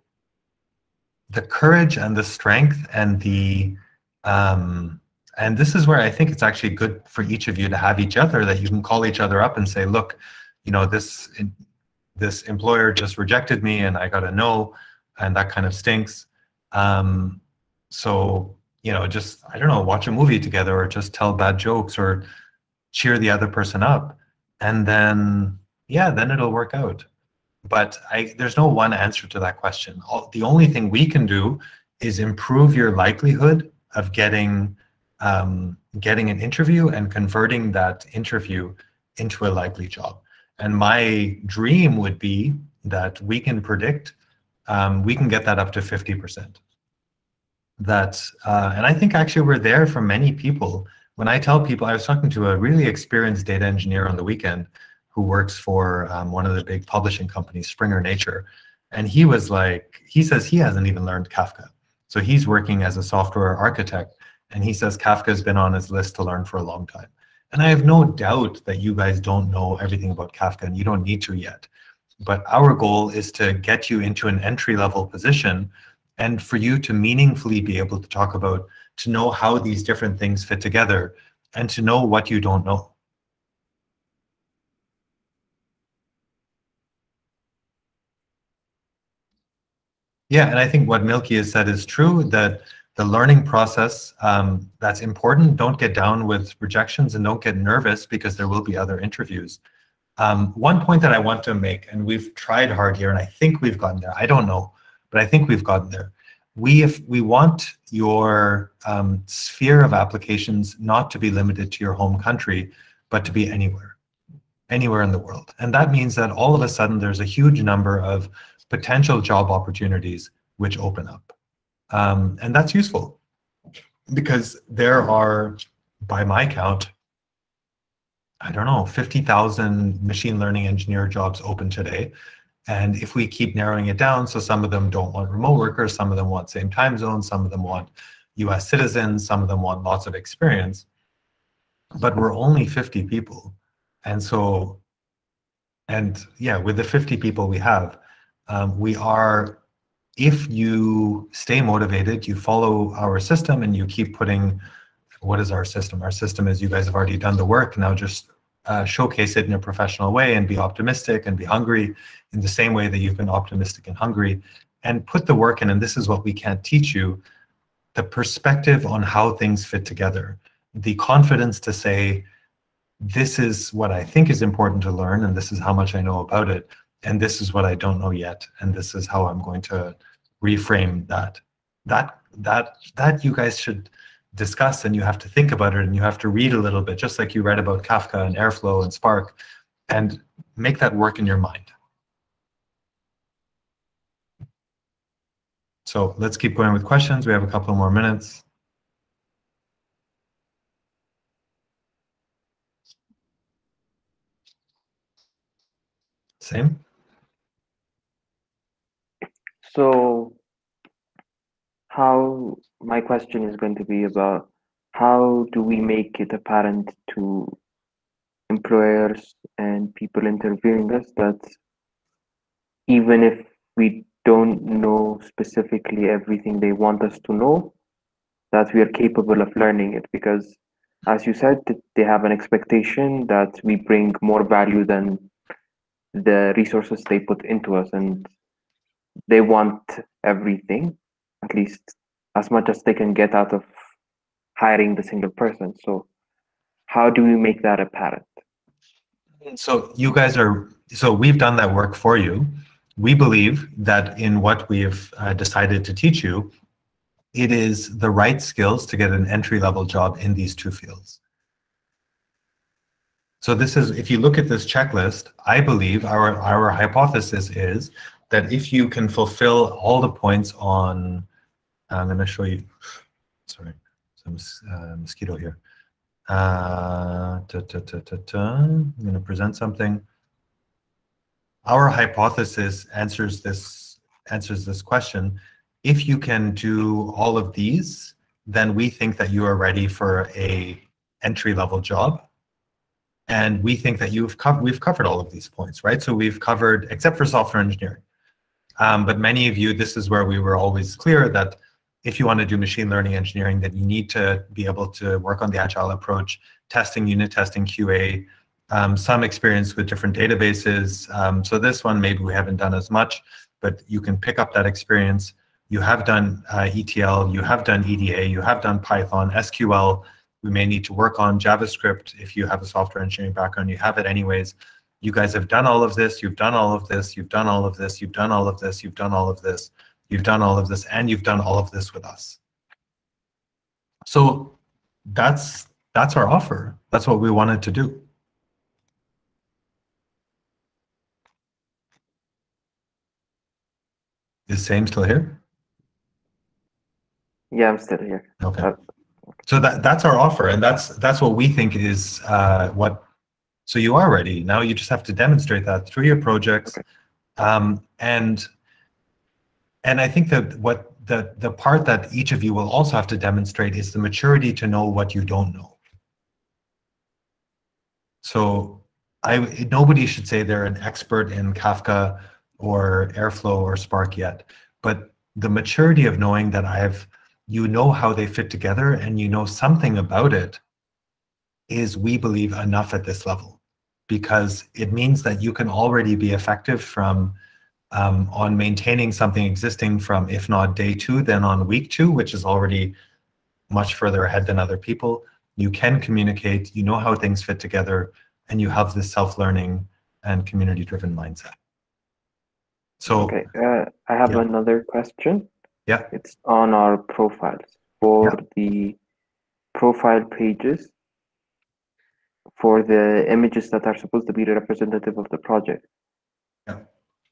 the courage and the strength and the um, and this is where I think it's actually good for each of you to have each other that you can call each other up and say, look, you know, this this employer just rejected me and I got a no, and that kind of stinks. Um, so you know, just I don't know, watch a movie together or just tell bad jokes or cheer the other person up, and then yeah, then it'll work out. But I, there's no one answer to that question. All, the only thing we can do is improve your likelihood of getting um, getting an interview and converting that interview into a likely job. And my dream would be that we can predict um, we can get that up to 50%. That uh, and I think actually we're there for many people. When I tell people, I was talking to a really experienced data engineer on the weekend who works for um, one of the big publishing companies, Springer Nature, and he was like, he says he hasn't even learned Kafka. So he's working as a software architect, and he says Kafka's been on his list to learn for a long time. And I have no doubt that you guys don't know everything about Kafka, and you don't need to yet. But our goal is to get you into an entry level position and for you to meaningfully be able to talk about, to know how these different things fit together, and to know what you don't know. Yeah, and I think what Milky has said is true, that the learning process, um, that's important. Don't get down with rejections and don't get nervous because there will be other interviews. Um, one point that I want to make, and we've tried hard here, and I think we've gotten there. I don't know, but I think we've gotten there. We, if we want your um, sphere of applications not to be limited to your home country, but to be anywhere, anywhere in the world. And that means that all of a sudden there's a huge number of potential job opportunities which open up. Um, and that's useful because there are, by my count, I don't know, 50,000 machine learning engineer jobs open today. And if we keep narrowing it down, so some of them don't want remote workers, some of them want same time zone, some of them want US citizens, some of them want lots of experience, but we're only 50 people. And so, and yeah, with the 50 people we have, um, we are if you stay motivated, you follow our system and you keep putting, what is our system? Our system is you guys have already done the work. Now just uh, showcase it in a professional way and be optimistic and be hungry in the same way that you've been optimistic and hungry and put the work in. And this is what we can't teach you. the perspective on how things fit together, the confidence to say, this is what I think is important to learn, and this is how much I know about it, and this is what I don't know yet, and this is how I'm going to reframe that. That that that you guys should discuss, and you have to think about it, and you have to read a little bit, just like you read about Kafka and Airflow and Spark, and make that work in your mind. So let's keep going with questions. We have a couple more minutes. Same. So how my question is going to be about how do we make it apparent to employers and people interviewing us that even if we don't know specifically everything they want us to know, that we are capable of learning it? Because as you said, they have an expectation that we bring more value than the resources they put into us and they want everything at least as much as they can get out of hiring the single person. So how do we make that apparent? So you guys are so we've done that work for you. We believe that in what we've uh, decided to teach you it is the right skills to get an entry level job in these two fields. So this is, if you look at this checklist, I believe our, our hypothesis is that if you can fulfill all the points on, I'm going to show you, sorry, some uh, mosquito here. Uh, ta, ta, ta, I'm going to present something. Our hypothesis answers this answers this question. If you can do all of these, then we think that you are ready for a entry level job and we think that you've covered, we've covered all of these points, right? So we've covered, except for software engineering. Um, but many of you, this is where we were always clear that if you want to do machine learning engineering, then you need to be able to work on the agile approach, testing, unit testing, QA, um, some experience with different databases. Um, so this one, maybe we haven't done as much, but you can pick up that experience. You have done uh, ETL, you have done EDA, you have done Python, SQL, we may need to work on JavaScript. If you have a software engineering background, you have it anyways. You guys have done all of this, you've done all of this, you've done all of this, you've done all of this, you've done all of this, you've done all of this, and you've done all of this with us. So that's that's our offer. That's what we wanted to do. Is Same still here? Yeah, I'm still here. Okay. Uh, so that that's our offer and that's that's what we think is uh, what so you are ready now you just have to demonstrate that through your projects okay. um, and and i think that what the the part that each of you will also have to demonstrate is the maturity to know what you don't know. So i nobody should say they're an expert in kafka or airflow or spark yet but the maturity of knowing that i've you know how they fit together and you know something about it is we believe enough at this level. Because it means that you can already be effective from um, on maintaining something existing from if not day two then on week two which is already much further ahead than other people you can communicate you know how things fit together and you have this self-learning and community driven mindset so okay uh, i have yeah. another question yeah. It's on our profiles. For yeah. the profile pages, for the images that are supposed to be representative of the project.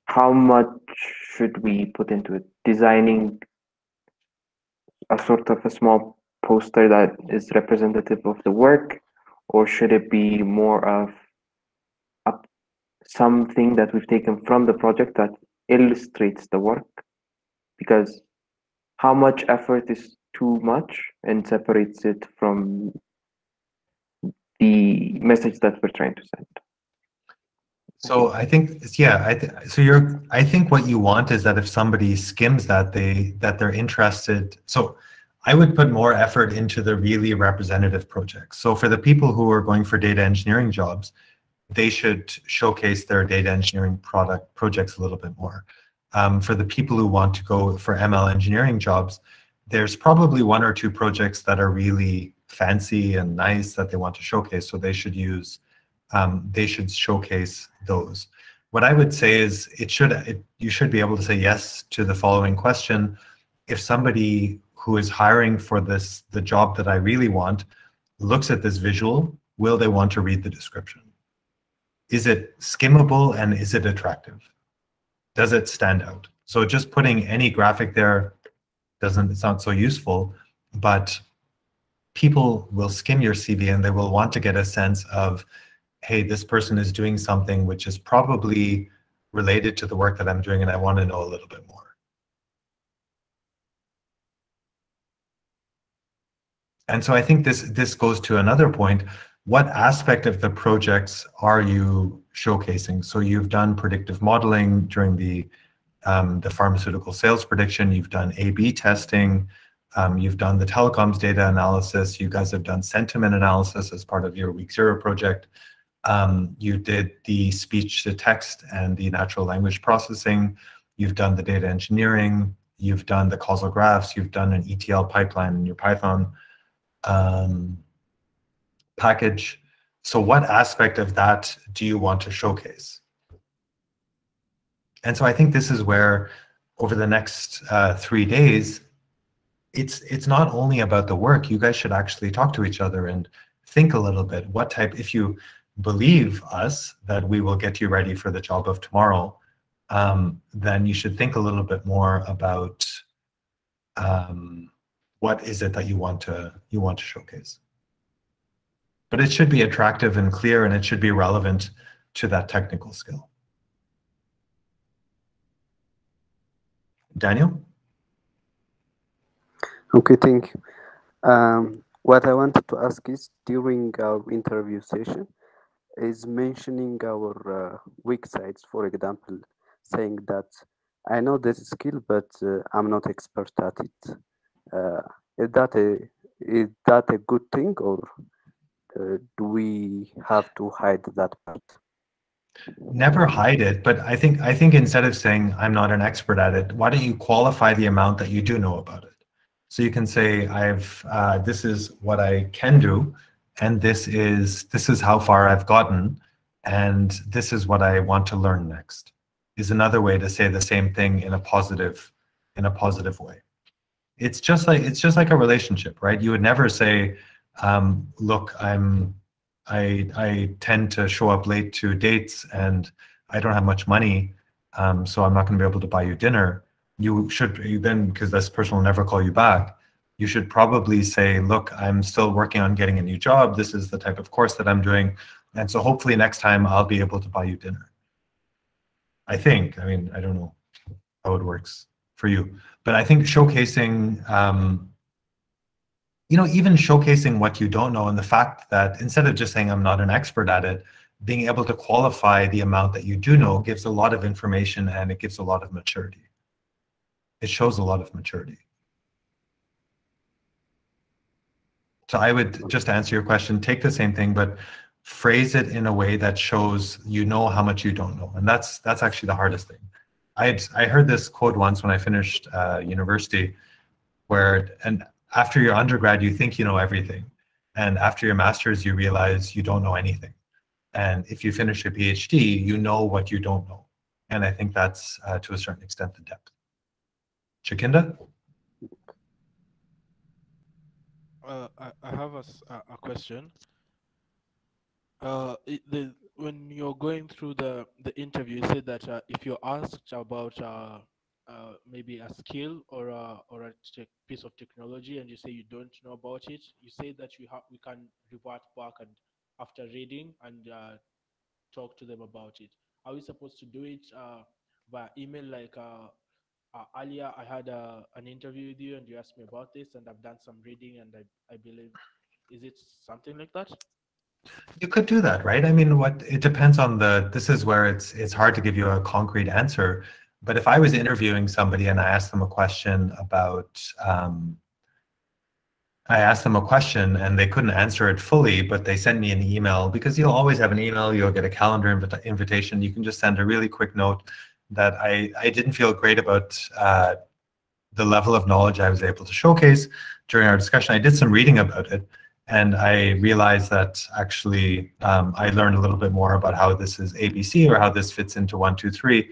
How much should we put into it? Designing a sort of a small poster that is representative of the work, or should it be more of a, something that we've taken from the project that illustrates the work? Because how much effort is too much and separates it from the message that we're trying to send so i think yeah i th- so you're i think what you want is that if somebody skims that they that they're interested so i would put more effort into the really representative projects so for the people who are going for data engineering jobs they should showcase their data engineering product projects a little bit more um, for the people who want to go for ML engineering jobs, there's probably one or two projects that are really fancy and nice that they want to showcase. So they should use, um, they should showcase those. What I would say is it should, it, you should be able to say yes to the following question. If somebody who is hiring for this, the job that I really want, looks at this visual, will they want to read the description? Is it skimmable and is it attractive? Does it stand out? So just putting any graphic there doesn't sound so useful, but people will skim your CV and they will want to get a sense of, hey, this person is doing something which is probably related to the work that I'm doing and I want to know a little bit more. And so I think this this goes to another point. What aspect of the projects are you showcasing? So you've done predictive modeling during the um, the pharmaceutical sales prediction. You've done A/B testing. Um, you've done the telecoms data analysis. You guys have done sentiment analysis as part of your week zero project. Um, you did the speech to text and the natural language processing. You've done the data engineering. You've done the causal graphs. You've done an ETL pipeline in your Python um, package. So what aspect of that do you want to showcase? And so I think this is where over the next uh, three days, it's it's not only about the work. You guys should actually talk to each other and think a little bit. What type, if you believe us that we will get you ready for the job of tomorrow, um, then you should think a little bit more about um, what is it that you want to you want to showcase. But it should be attractive and clear and it should be relevant to that technical skill. Daniel? Okay thank you. Um, what i wanted to ask is during our interview session is mentioning our uh, weak sides for example saying that i know this skill but uh, i'm not expert at it. Uh, is that a is that a good thing or uh, do we have to hide that part? Never hide it but i think i think instead of saying i'm not an expert at it why don't you qualify the amount that you do know about it? So you can say i've uh, this is what i can do and this is this is how far i've gotten and this is what i want to learn next is another way to say the same thing in a positive in a positive way it's just like it's just like a relationship, right? You would never say, um, "Look, I'm I I tend to show up late to dates and I don't have much money, um, so I'm not going to be able to buy you dinner." You should then because this person will never call you back. You should probably say, "Look, I'm still working on getting a new job. This is the type of course that I'm doing, and so hopefully next time I'll be able to buy you dinner." I think. I mean, I don't know how it works for you. But I think showcasing, um, you know, even showcasing what you don't know and the fact that instead of just saying I'm not an expert at it, being able to qualify the amount that you do know gives a lot of information and it gives a lot of maturity. It shows a lot of maturity. So I would just answer your question, take the same thing, but phrase it in a way that shows you know how much you don't know. And that's that's actually the hardest thing. I I heard this quote once when I finished uh, university, where and after your undergrad you think you know everything, and after your master's you realize you don't know anything, and if you finish your PhD you know what you don't know, and I think that's uh, to a certain extent the depth. Jacinda. Uh, I, I have a, a question. Uh, it, the when you're going through the the interview, you said that uh, if you're asked about uh, uh, maybe a skill or a or a piece of technology, and you say you don't know about it, you say that have we can revert back and after reading and uh, talk to them about it. Are we supposed to do it uh, via email? Like uh, earlier, I had an interview with you, and you asked me about this, and I've done some reading, and I I believe, is it something like that? You could do that, right? I mean, what it depends on the. This is where it's it's hard to give you a concrete answer. But if I was interviewing somebody and I asked them a question about, um, I asked them a question and they couldn't answer it fully, but they sent me an email because you'll always have an email. You'll get a calendar invita invitation. You can just send a really quick note that I I didn't feel great about uh, the level of knowledge I was able to showcase during our discussion. I did some reading about it, and I realized that actually um, I learned a little bit more about how this is ABC or how this fits into one, two, three.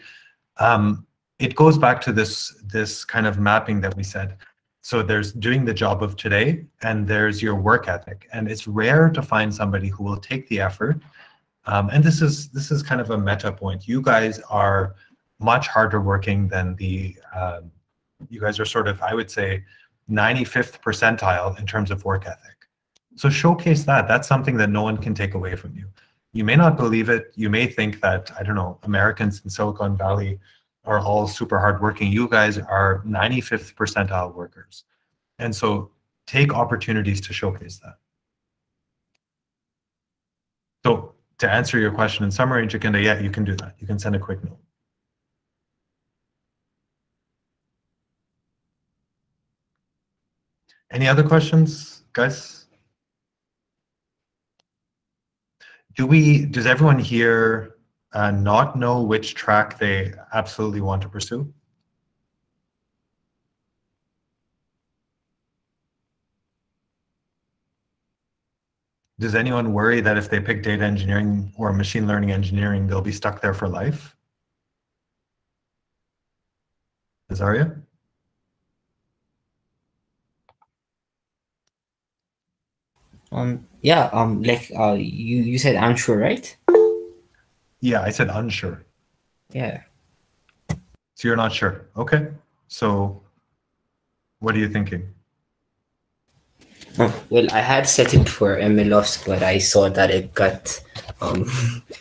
Um, it goes back to this this kind of mapping that we said. So there's doing the job of today, and there's your work ethic, and it's rare to find somebody who will take the effort. Um, and this is this is kind of a meta point. You guys are much harder working than the. Um, you guys are sort of, I would say, 95th percentile in terms of work ethic. So showcase that. That's something that no one can take away from you. You may not believe it. You may think that I don't know Americans in Silicon Valley are all super hardworking. You guys are 95th percentile workers. And so take opportunities to showcase that. So to answer your question in summary, Jacinda, yeah, you can do that. You can send a quick note. Any other questions, guys? Do we, does everyone here uh, not know which track they absolutely want to pursue? Does anyone worry that if they pick data engineering or machine learning engineering, they'll be stuck there for life? Azaria? Um, yeah, um, like uh, you you said unsure, right? Yeah, I said unsure. Yeah. So you're not sure. Okay. So what are you thinking? Oh, well, I had set it for MLOps, but I saw that it got um,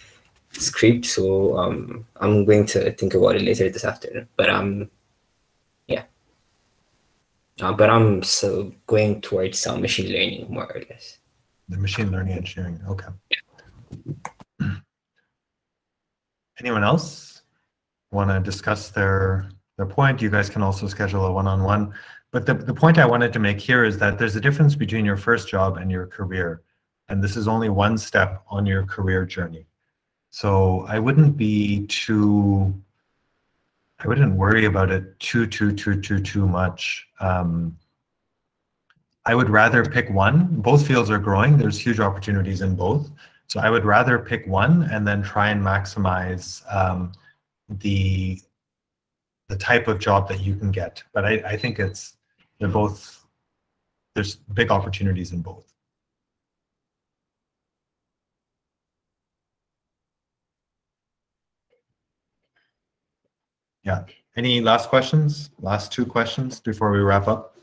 script, so um, I'm going to think about it later this afternoon. But um, yeah. Uh, but I'm so going towards some machine learning more or less. The machine learning engineering. Okay. Anyone else want to discuss their their point? You guys can also schedule a one-on-one. But the, the point I wanted to make here is that there's a difference between your first job and your career. And this is only one step on your career journey. So I wouldn't be too, I wouldn't worry about it too, too, too, too, too much. Um, I would rather pick one. Both fields are growing. There's huge opportunities in both. So I would rather pick one and then try and maximize um, the the type of job that you can get. But I, I think it's they're both there's big opportunities in both. Yeah. Any last questions? Last two questions before we wrap up?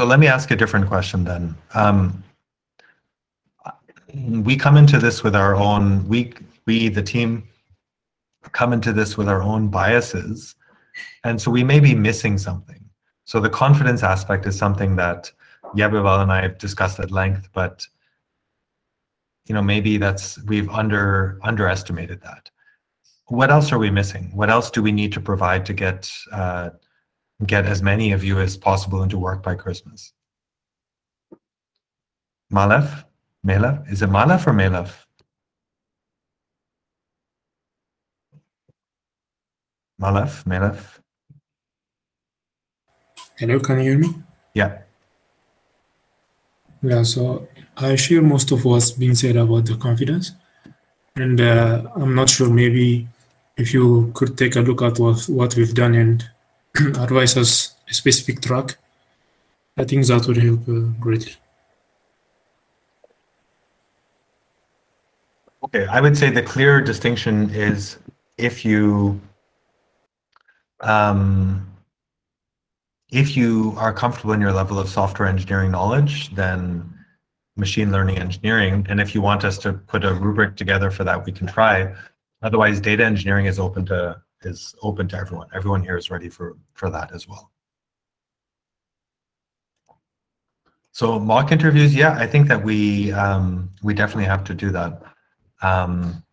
So let me ask a different question then. Um, we come into this with our own, we, we, the team, come into this with our own biases. And so we may be missing something. So the confidence aspect is something that Yabebal and I have discussed at length, but you know, maybe that's, we've under underestimated that. What else are we missing? What else do we need to provide to get, uh, get as many of you as possible into work by Christmas? Malef? Melef? Is it Malef or Melef? Malef, Melef. Hello, can you hear me? Yeah. Yeah, so I share most of what's being said about the confidence. And uh, I'm not sure, maybe if you could take a look at what, what we've done and advise us a specific track, I think that would help uh, greatly. Okay, I would say the clear distinction is if you um, if you are comfortable in your level of software engineering knowledge, then machine learning engineering. And if you want us to put a rubric together for that, we can try. Otherwise, data engineering is open to is open to everyone. Everyone here is ready for for that as well. So mock interviews, yeah, I think that we um, we definitely have to do that. Um,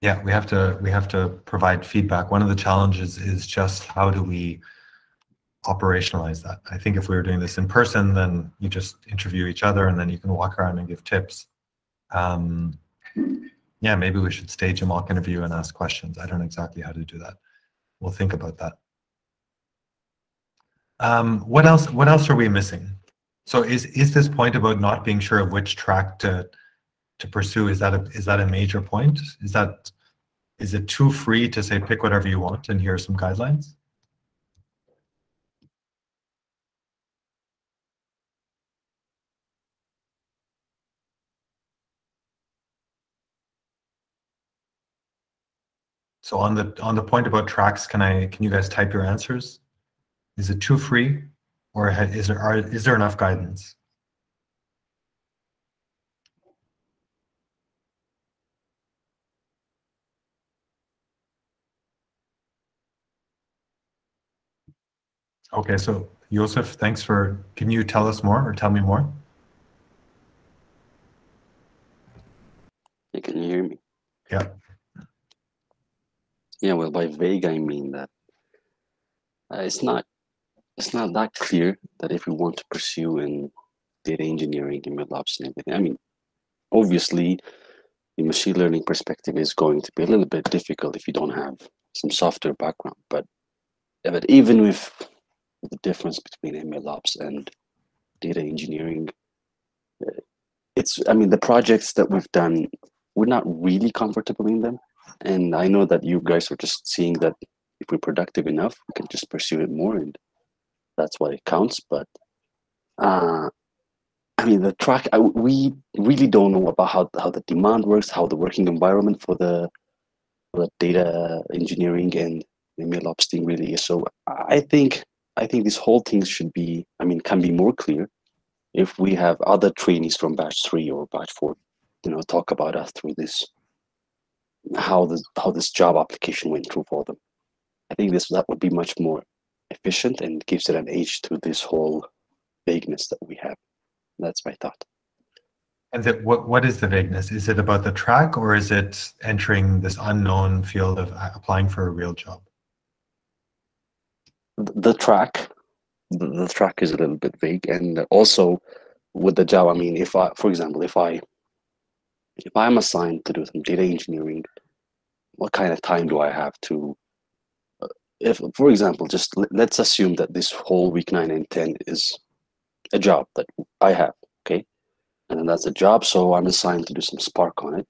yeah, we have to we have to provide feedback. One of the challenges is just how do we operationalize that. I think if we were doing this in person, then you just interview each other and then you can walk around and give tips. Um, yeah, maybe we should stage a mock interview and ask questions. I don't know exactly how to do that. We'll think about that. Um, what else? What else are we missing? So is is this point about not being sure of which track to to pursue? Is that a is that a major point? Is that is it too free to say pick whatever you want and here are some guidelines? So on the on the point about tracks, can I can you guys type your answers? Is it too free, or is there are, is there enough guidance? Okay, so Joseph, thanks for. Can you tell us more or tell me more? You can you hear me? Yeah. Yeah, well, by vague I mean that uh, it's not it's not that clear that if we want to pursue in data engineering and MLOps and everything. I mean, obviously, the machine learning perspective is going to be a little bit difficult if you don't have some software background. But but even with the difference between MLOps and data engineering, uh, it's I mean the projects that we've done, we're not really comfortable in them and I know that you guys are just seeing that if we're productive enough, we can just pursue it more, and that's what it counts. But uh, I mean, the track I, we really don't know about how how the demand works, how the working environment for the for the data engineering and the MLOps thing really is. So I think I think this whole thing should be, I mean, can be more clear if we have other trainees from batch three or batch four, you know, talk about us through this how this how this job application went through for them. I think this that would be much more efficient and gives it an edge to this whole vagueness that we have. That's my thought. And that what what is the vagueness? Is it about the track or is it entering this unknown field of uh, applying for a real job? The track, the, the track is a little bit vague, and also with the job. I mean, if I, for example, if I if I'm assigned to do some data engineering, what kind of time do I have to? Uh, if, for example, just let's assume that this whole week nine and ten is a job that I have, okay, and then that's a job. So I'm assigned to do some Spark on it,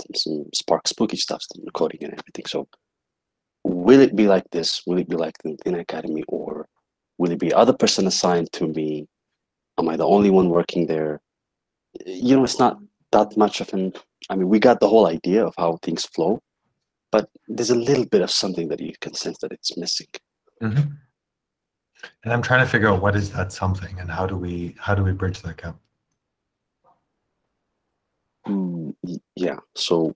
some, some Spark spooky stuff, some coding and everything. So will it be like this? Will it be like the in Academy, or will it be other person assigned to me? Am I the only one working there? You know, it's not that much of an i mean we got the whole idea of how things flow but there's a little bit of something that you can sense that it's missing mm-hmm. and i'm trying to figure out what is that something and how do we how do we bridge that gap mm, yeah so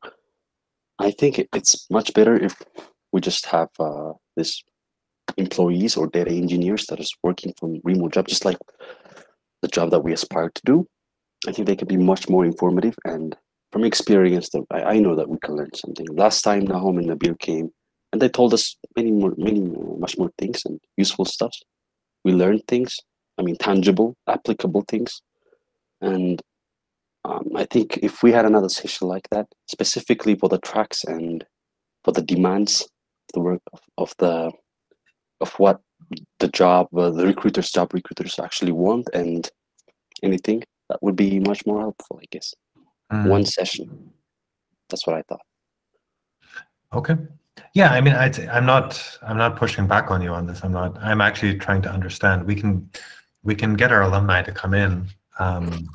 i think it's much better if we just have uh, this employees or data engineers that is working from remote job just like the job that we aspire to do I think they can be much more informative. And from experience, that I, I know that we can learn something. Last time Nahom and Nabil came, and they told us many more, many more, much more things and useful stuff. We learned things. I mean, tangible, applicable things. And um, I think if we had another session like that, specifically for the tracks and for the demands, the work of, of the of what the job, uh, the recruiters, job recruiters actually want, and anything that would be much more helpful, I guess. Mm. One session. That's what I thought. Okay. Yeah, I mean, I, I'm not, I'm not pushing back on you on this. I'm not. I'm actually trying to understand. We can, we can get our alumni to come in. Um,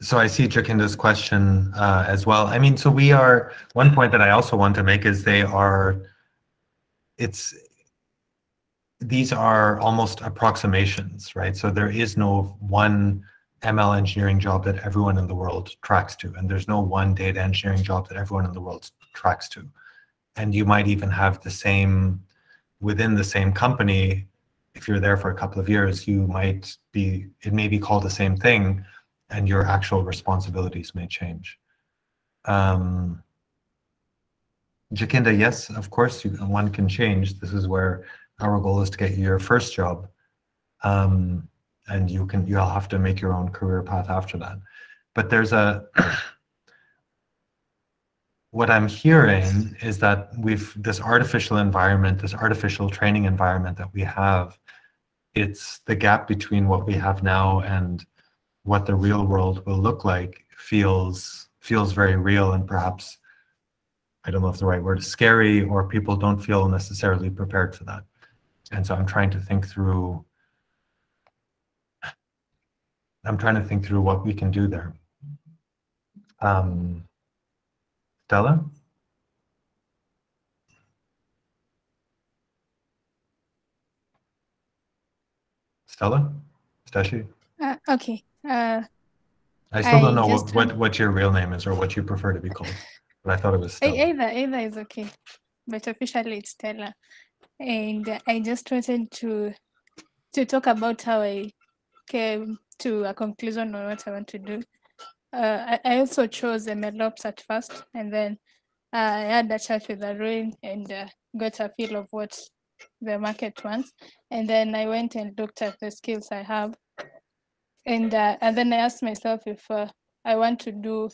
so I see Jacinda's question uh, as well. I mean, so we are. One point that I also want to make is they are. It's these are almost approximations, right? So there is no one ML engineering job that everyone in the world tracks to, and there's no one data engineering job that everyone in the world tracks to. And you might even have the same within the same company. If you're there for a couple of years, you might be, it may be called the same thing, and your actual responsibilities may change. Um, Jacinda, yes, of course, you, one can change. This is where our goal is to get you your first job. Um, and you can, you'll have to make your own career path after that. But there's a, what I'm hearing is that we've, this artificial environment, this artificial training environment that we have, it's the gap between what we have now and what the real world will look like feels feels very real and perhaps I don't know if the right word is scary or people don't feel necessarily prepared for that. And so I'm trying to think through I'm trying to think through what we can do there. Um, Stella? Stella? Stashi? Uh, okay. Uh, I still don't know what, what, what your real name is or what you prefer to be called, but I thought it was Stella. Either, either is okay, but officially it's Stella. And I just wanted to to talk about how I came to a conclusion on what I want to do. Uh, I, I also chose the MLOps at first, and then uh, I had a chat with Arun and uh, got a feel of what the market wants. And then I went and looked at the skills I have, and uh, and then I asked myself if uh, I want to do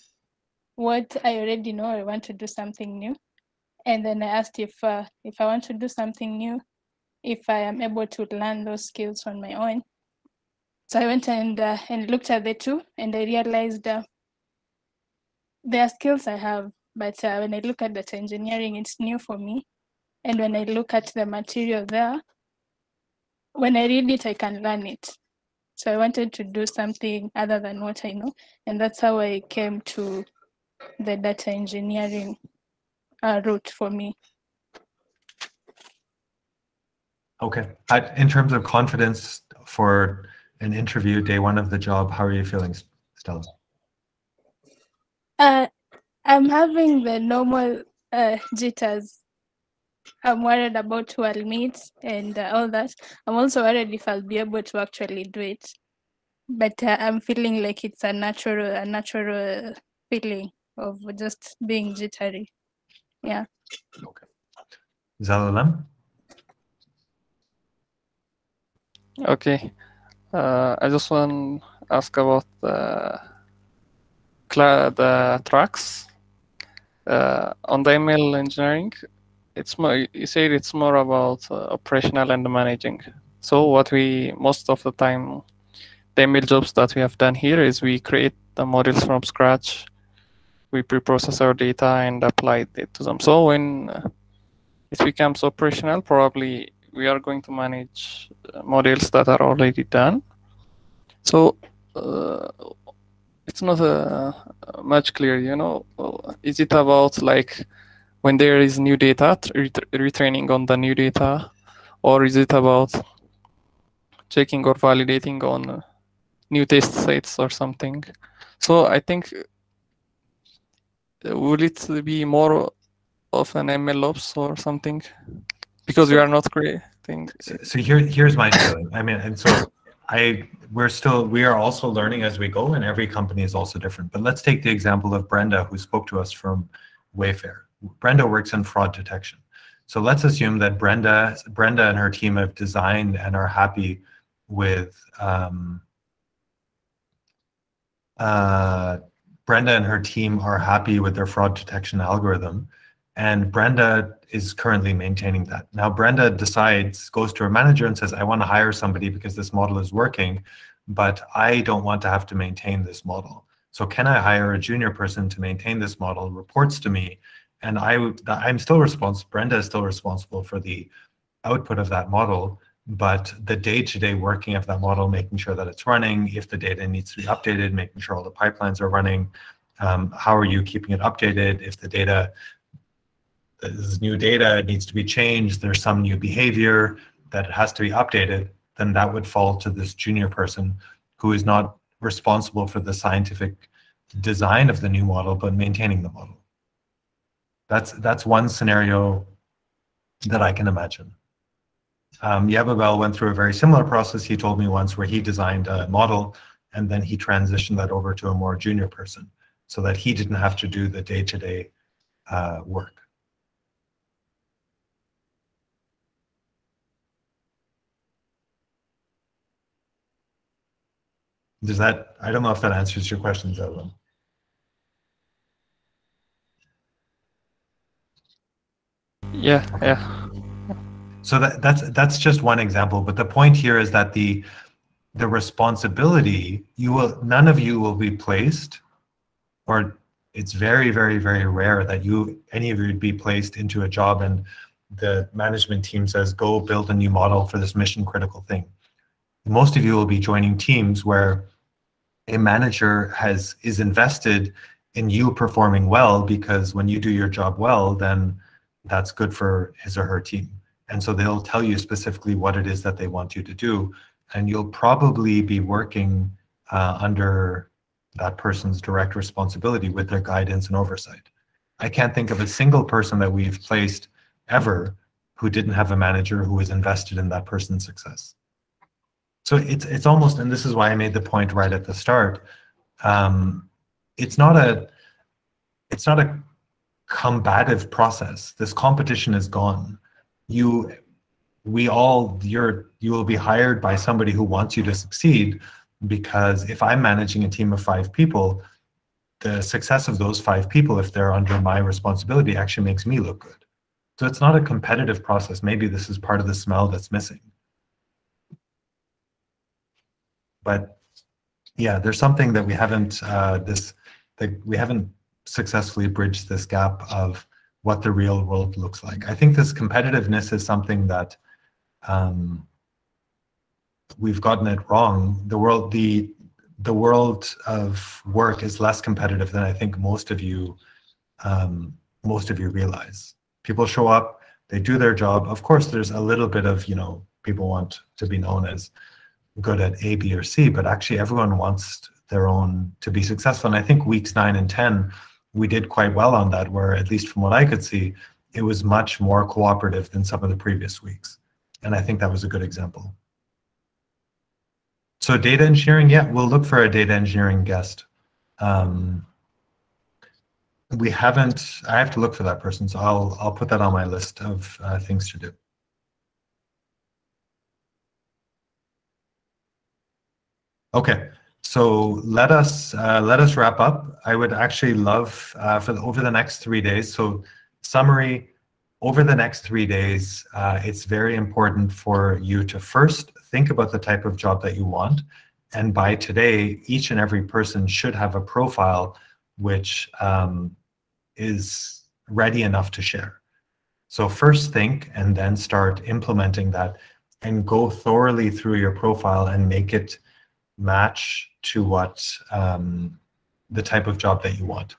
what I already know, or I want to do something new. And then I asked if uh, if I want to do something new, if I am able to learn those skills on my own. So I went and uh, and looked at the two, and I realized uh, there are skills I have, but uh, when I look at data engineering, it's new for me. And when I look at the material there, when I read it, I can learn it. So I wanted to do something other than what I know, and that's how I came to the data engineering uh, route for me. Okay. I, in terms of confidence for an interview, day one of the job, how are you feeling, Stella? Uh, I'm having the normal uh, jitters. I'm worried about who I'll meet and uh, all that. I'm also worried if I'll be able to actually do it. But uh, I'm feeling like it's a natural, a natural feeling of just being jittery. Yeah. Okay. Zalalam? Okay. Uh, I just want to ask about the, the tracks. Uh, on the ML engineering, it's more, you said it's more about uh, operational and managing. So what we, most of the time, the ML jobs that we have done here is we create the models from scratch. We pre-process our data and apply it to them. So when uh, it becomes operational, probably we are going to manage uh, models that are already done. So uh, it's not uh, much clear, you know. Uh, Is it about like when there is new data, ret- retraining on the new data, or is it about checking or validating on uh, new test sets or something? So I think will it be more of an ML ops or something? Because we are not creating. So, so here, here's my feeling. I mean, and so I, we're still, we are also learning as we go, and every company is also different. But let's take the example of Brenda, who spoke to us from Wayfair. Brenda works in fraud detection. So let's assume that Brenda, Brenda and her team have designed and are happy with um, uh, Brenda and her team are happy with their fraud detection algorithm, and Brenda is currently maintaining that. Now, Brenda decides, goes to her manager and says, I want to hire somebody because this model is working, but I don't want to have to maintain this model. So can I hire a junior person to maintain this model, reports to me, and I, I'm still responsible, Brenda is still responsible for the output of that model, but the day-to-day working of that model, making sure that it's running, if the data needs to be updated, making sure all the pipelines are running, um, how are you keeping it updated? If the data is new data, it needs to be changed, there's some new behavior that has to be updated, then that would fall to this junior person who is not responsible for the scientific design of the new model, but maintaining the model. That's that's one scenario that I can imagine. Um, Yabebal went through a very similar process. He told me once where he designed a model and then he transitioned that over to a more junior person so that he didn't have to do the day-to-day uh, work. Does that, I don't know if that answers your questions, Evelyn. Yeah, yeah. So that, that's that's just one example, but the point here is that the the responsibility you will none of you will be placed, or it's very very very rare that you any of you would be placed into a job and the management team says go build a new model for this mission critical thing. Most of you will be joining teams where a manager has is invested in you performing well because when you do your job well, then that's good for his or her team. And so they'll tell you specifically what it is that they want you to do. And you'll probably be working uh, under that person's direct responsibility with their guidance and oversight. I can't think of a single person that we've placed ever who didn't have a manager who was invested in that person's success. So it's it's almost, and this is why I made the point right at the start. Um, it's not a it's not a combative process. This competition is gone. You, we all, you're, you will be hired by somebody who wants you to succeed because if I'm managing a team of five people, the success of those five people, if they're under my responsibility, actually makes me look good. So it's not a competitive process. Maybe this is part of the smell that's missing. But yeah, there's something that we haven't uh, this that we haven't successfully bridged this gap of what the real world looks like. I think this competitiveness is something that um, we've gotten it wrong. The world, the the world of work is less competitive than I think most of you um, most of you realize. People show up, they do their job. Of course, there's a little bit of you know people want to be known as good at A, B, or C, but actually everyone wants their own to be successful. And I think weeks nine and ten we did quite well on that, where at least from what I could see, it was much more cooperative than some of the previous weeks. And I think that was a good example. So data engineering, yeah, we'll look for a data engineering guest. Um, we haven't, I have to look for that person, so I'll, I'll put that on my list of uh, things to do. Okay, so let us uh, let us wrap up. I would actually love uh, for the, over the next three days. So summary over the next three days, uh, it's very important for you to first think about the type of job that you want. And by today, each and every person should have a profile which um, is ready enough to share. So first think and then start implementing that and go thoroughly through your profile and make it match to what um, the type of job that you want.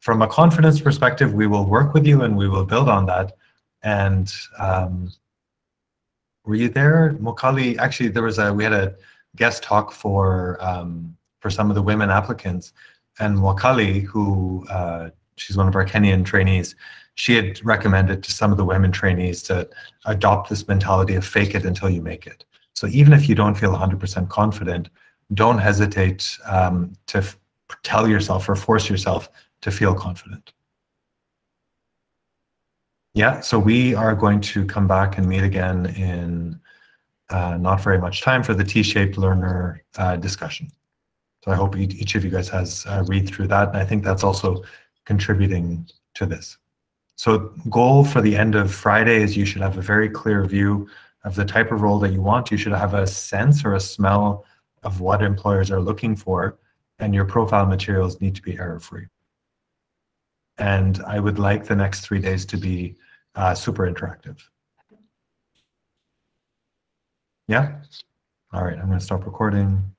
From a confidence perspective, we will work with you and we will build on that. And um, were you there, Mokali? Actually, there was a we had a guest talk for um, for some of the women applicants, and Mokali, who uh, she's one of our Kenyan trainees, she had recommended to some of the women trainees to adopt this mentality of fake it until you make it. So even if you don't feel 100% confident, don't hesitate um, to tell yourself or force yourself to feel confident. Yeah, so we are going to come back and meet again in uh, not very much time for the T-shaped learner uh, discussion. So I hope each of you guys has read through that, and I think that's also contributing to this. So goal for the end of Friday is you should have a very clear view of the type of role that you want. You should have a sense or a smell of what employers are looking for, and your profile materials need to be error-free. And I would like the next three days to be uh, super interactive. Yeah? All right, I'm going to stop recording.